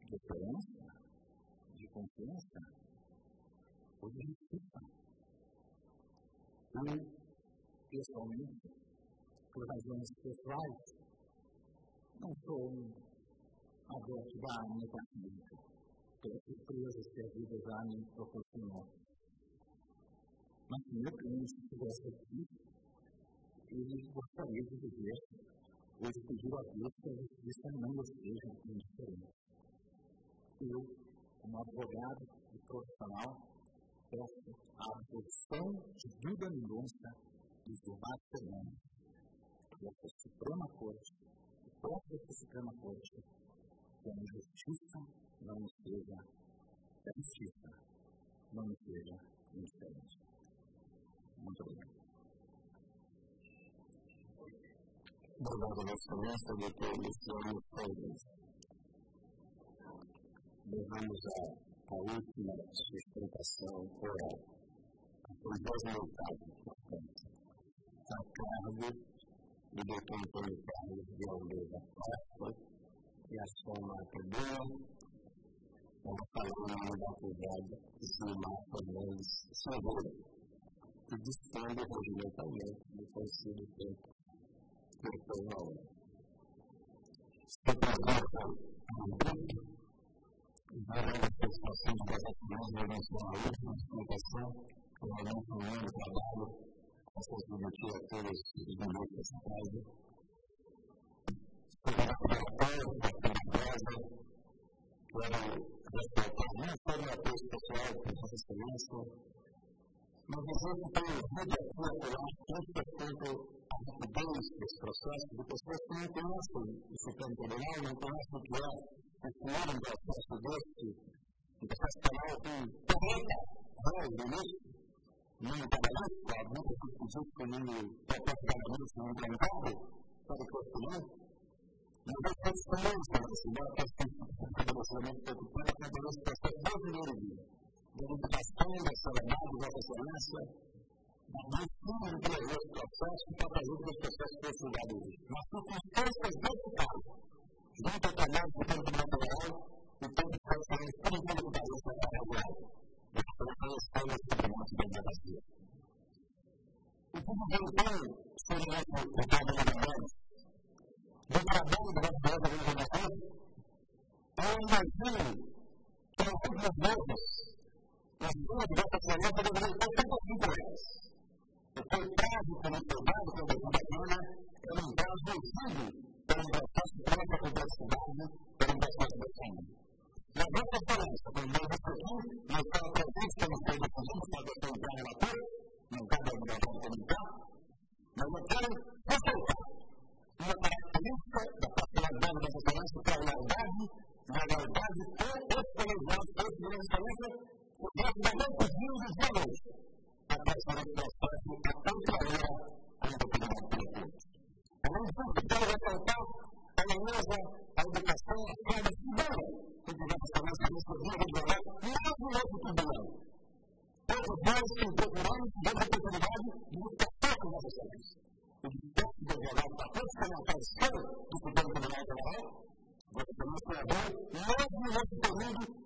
de esperança, de confiança, coisa justiça. Eu, pessoalmente, por razões pessoais, não sou um adepto da metafísica, pelas surpresas que a vida já me proporcionou. Mas se meu cliente estivesse aqui, ele gostaria de viver hoje pedir a Deus que a justiça não esteja indiferente. Eu, como advogado e profissional, peço a absolvição de Duda Mendonça e Gilmar Fernandes, esta Suprema Corte, o próprio da Suprema Corte, que a justiça não seja, que a justiça não seja indiferente. Muito obrigado. Obrigado, Vossa Excelência, doutor Luciano Freitas. Levamos a a última sustentação oral. Foi desmontado, portanto, a cargo do Dr. Antônio Carlos de Almeida Costa e a sua marca boa, ela falou em nome da acusada Gilmar Fernandes Silveira, que disponde regimentalmente do conselho tempo inserção na hora. Se apresenta um grupo, várias participações das ações da mencionar a última explicação, que realmente um ano de trabalho, essa submeter a todos os membros dessa casa. Sobre a relatório da casa, quero respeitar não só meu apoio pessoal, com essa excelência, mas dizer que tem ouvido aqui a falar tanto a rapidez desse processo de pessoas que não conhecem o Supremo Tribunal, não conhecem o que é o fluir um processo desse, um processo penal com 40 réus no início, não trabalhista, muito requisito como proporcionalmente não trancado, para o corpo não, mas as questões, embora a questão estabelecimento preocupante, acontece esse processo desde o primeiro dia da educação, da seriedade, da excelência, da ensino do esse processo que as pessoas fossem julgadas hoje. Nas circunstâncias desse caso, junto ao trabalho do tempo natural, o tempo de transferência, tudo aquilo que está isso é razoável. E as pessoas estão nesse momento da democracia. O dizer então sobre esse Ricardo Magalhães, do trabalho do brasileiro da organização, eu imagino que algumas vezes as duas dessas crianças deveriam ter 35 anos. Porque o prazo como soldado, quando eu bacana, é um prazo exigido para um processo de alta complexidade, para um processo de sangue. E a nossa esperança, como eu disse aqui, não está presente como foi definido, está questão de relator, não cabe ao meu comentar, mas eu quero ressaltar uma característica da personalidade dessa criança, que é a lealdade, e a lealdade com os colegiados, com os colegiados, o relacionamento vindo dos valores. A questão do processo tão clara quanto a comunidade política. Além disso, quero ressaltar a beleza, a educação, a escola segura que famílias também se viram regional, mais um outro. Todos nós que procuramos, dando a oportunidade de nos tratar com nossas famílias. O destaque do advogado da Parlamentar do Supremo Tribunal Federal você também foi bom, mesmo nesse período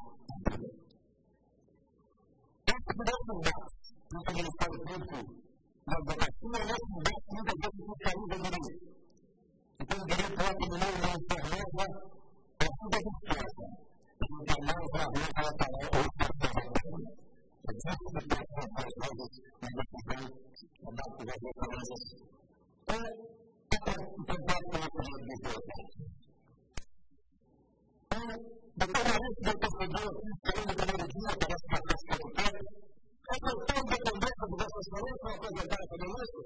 No advocacia, é direito é que uma. Depois do primeiro dia, parece que a festa do a questão da tendência de vossas excelências vai apresentar também isso?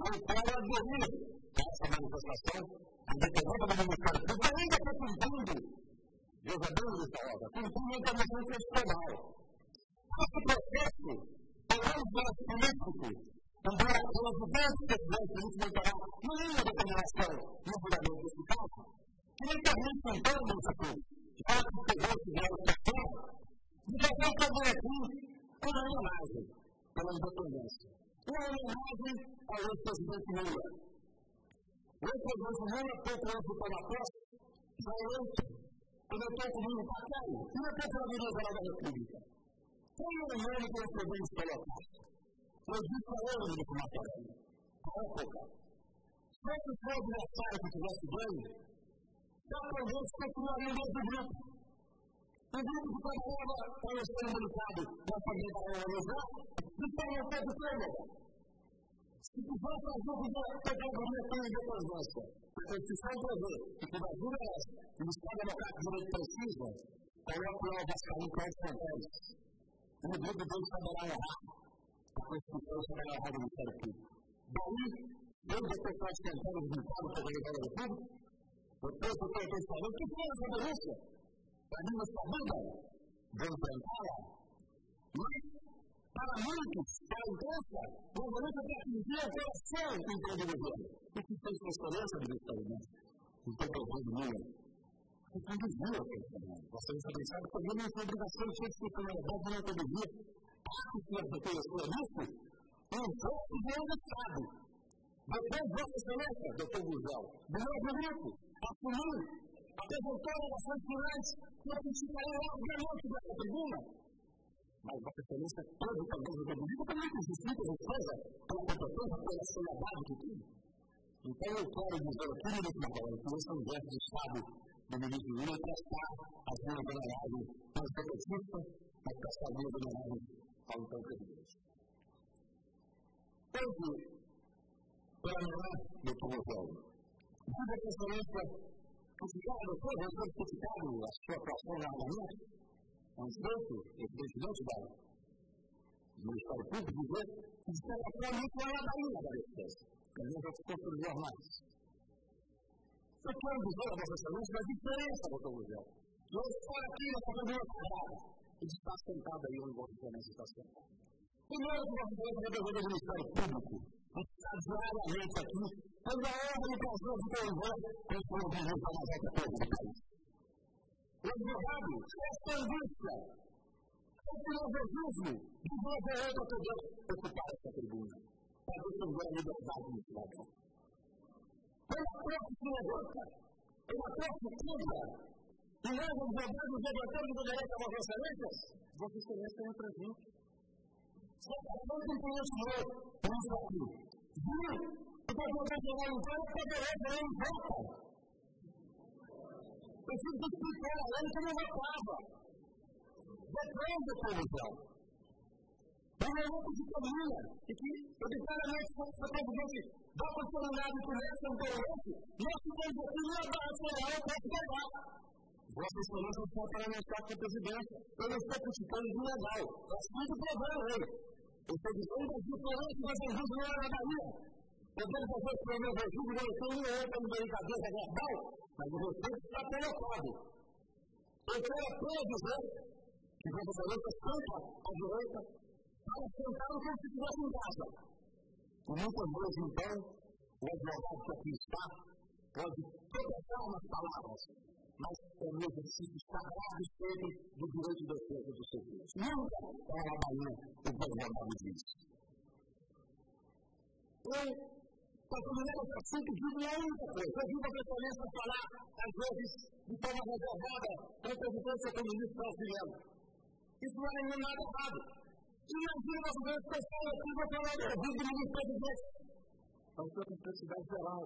Não quero aderir a essa manifestação, independente do Ministério Público, ainda está cumprindo, veja bem, Ministério Obra, cumprindo a intervenção constitucional. Esse processo um processo político, embora o presidente político não terá nenhuma determinação no julgamento desse caso, que permite, então, meus amigos, já que o presidente vier da terra, de fazer fazer aqui uma homenagem pela independência. Uma homenagem ao ex-presidente Lula. O ex-presidente Lula foi preso pela posse, já eleito, cometeu comigo para Caio, e na Procuradoria-Geral da República. Quem é o nome que nós podemos colocar? Eu disse a ele nesse material, a época, se esse adversário que tivesse ganho, talvez continuaria o mesmo grupo. O grupo que trabalhava para o ser comunicado na família da organização, então não teve problema. Se quiser fazer o que a categoria tem independência, a Constituição prevê que quando as duas e o Estado Democrático de Direito precisam, coloque lá o Vascaíno Cláudio Fontes. E o grupo dele saberá honrar a Constituição e saberá honrar o Ministério Público. Daí, eu vou ter Cláudio Fontes limitado para o Ministério Público, depois do que eu estou falando, que foi essa denúncia? Para mim, essa vida, vou enfrentá-la. Mas, para muitos, a imprensa, o movimento tem atingir o do governo. O que fez com a experiência do Ministério Público? Não tem problema nenhum. Porque desvia o pensamento. Você também sabe que também não tem obrigação de ser funcionalidade não todo dia. Acho que a reconhecer isso, um voto de um Estado. Depois, Vossa Excelência, doutor Gugel, do mesmo grupo, assumiu, apresentou relações finais, que eu criticarei obviamente dessa tribuna. Mas Excelência, todo o país do Brasil, também tem justiça, defesa, pela competência, pela seriedade que tem. Então, eu quero dizer aqui, ministro Magalhães, que esse é um gesto de Estado do ministro Lula prestar homenagens para os petistas, mas prestar as minhas homenagens ao então presidente. Hoje, pela manhã, doutor Rogério, diga a excelência depois de ter a sua atuação na parlamento, a um feito, evidentemente, da Ministério Público, dizer que, de certa forma, isso é a ladainha da defesa, que a gente vai construir mais. Eu quero dizer a Vossa Excelência a diferença, doutor Gugel. Eu estou aqui na Academia Sagrada. Ele está sentado aí onde Vossa Excelência está sentado. Primeiro Vossa Excelência devolver do Ministério Público, está diariamente aqui, tendo a honra e o prazer de ter com o senhor Guilherme para mais alta coisa do país. O advogado, esta angústia, esse nervosismo, de vez em outra poder ocupar essa tribuna, para defender a liberdade do cidadão pela corte que levanta, pela corte que quebra, e nós, os advogados, os advogados do direito a Vossa Excelência, Vossa Excelência entra junto. Se isso aqui, viu? O Presidente Nacional então é poderoso, ele vota. Eu fiz explicar a ele que não votava. Depende, povo, é uma luta de família, e que, obrigatoriamente, como o presidente da oportunidade que nessa internet, nós ficamos aqui uma base real para pegar. Vossa Excelência está para anunciar com a presidência. Eu não estou criticando de legal. Eu estou do problema aí. Eu estou dizendo das diferenças das indústrias na Bahia. Podemos fazer o meu regime, não tem nenhuma outra delicadeza verbal, mas o respeito está colocado. Eu quero apenas dizer que Vossa Excelência senta à direita para sentar como se estivesse em casa. E muitas vezes, então, o advogado que aqui está pode tropeçar nas palavras, mas é um exercício sagrado sempre do direito de defesa dos serviços. Nunca é uma manhã o que o advogado diz. Eu, para terminar esse assunto, digo uma única coisa. Eu vi você excelência falar, às vezes, de forma reservada, com a presidência do ministro brasileiro. Isso não é nada errado. Imagina as vezes pessoas aqui vão falar vida do presidente. Então, sua complexidade geral.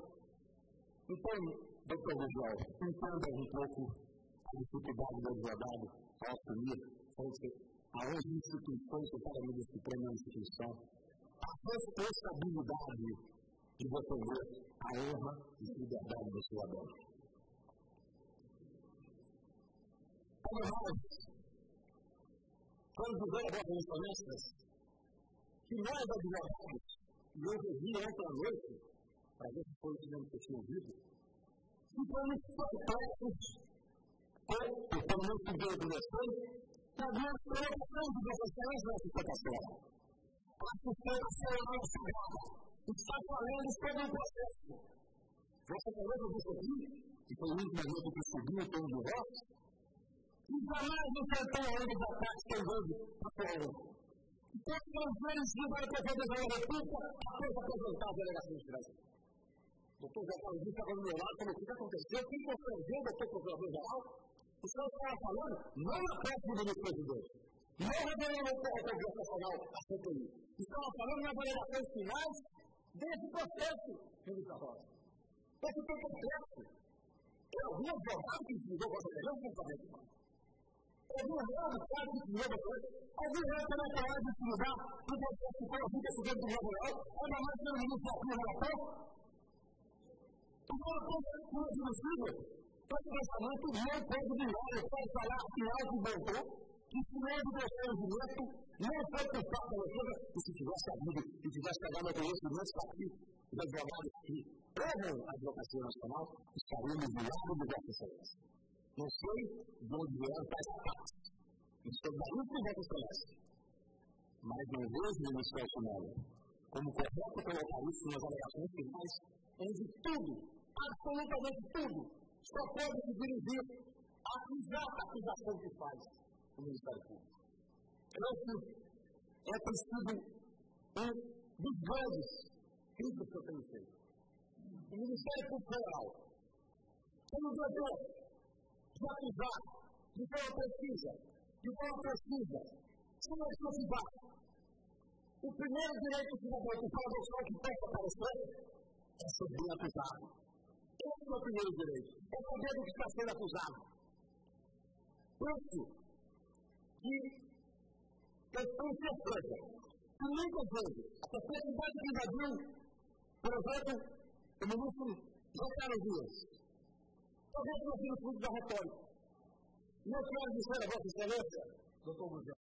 Então, doutor Visual, entenda um pouco a dificuldade do advogado ao assumir a instituições para mim Supremo é uma instituição, a responsabilidade de defender a honra e liberdade do cidadão. Ademais, quando viver as referências, que nós advogados, e eu ouvi ontem à noite, para ver se foi o que eu tinha ouvido, ficamos perplexos com o caminho veio do Lestão, com algumas colocações de Excelência nessa explicação. A sustentação é mais sagrada, está falando sobre um processo. Vossa Excelência disse aqui, que foi o último momento que subiu o tom de voz, e jamais enfrentou ainda os ataques que hoje ocorreram. Então, três vezes que vai defender a República após apresentar a delegação de Brasil. O doutor Zé Carlos disse agora do meu lado, falou: o que aconteceu? Quem constrangeu o doutor Procurador-Geral? O senhor estava falando não na posse do ministro presidente, não revelando o Congresso Nacional, a CPI. Estava falando nas delegações finais desse processo, ministro Rosa. Esse tem processo. Tem algum advogado que desligou com a delegação? Não sabemos mais. Algum erro faz de dinheiro depois? Algum erro também parar de utilizar o processo de colocar esse dentro do Gabriel? Ainda mais pelo iniciativa relator? Então, uma coisa inadmissível. Esse pensamento não pode virar, eu quero falar que voltou, que se não deixar o direito, não falta da defesa, e se tivesse havido, se tivesse pegado o conhecimento aqui, os advogados que erram a advocacia nacional, estaríamos do lado do Vossa. Não sei de onde vieram tais ataques. Estou. Mas não vejo o Ministério Sumário como correto colocar isso nas alegações finais, onde tudo, absolutamente tudo, só pode se dirigir à exata acusação que faz o Ministério Público. Esse é preciso um dos grandes críticos que eu tenho feito. O Ministério Público Federal tem o dever de acusar, de forma precisa, de forma precisa, sem exclusividade. O primeiro direito do cidadão que o que possa aparecer é ser bem acusado. Esse é o primeiro direito. É saber do que está sendo acusado. Penso que eu tenho certeza que muitas vezes a possibilidade que invadiu, por exemplo, o ministro Carlos Dias, talvez tenha sido fruto da retórica. Não quero dizer a Vossa Excelência, doutor Gugel,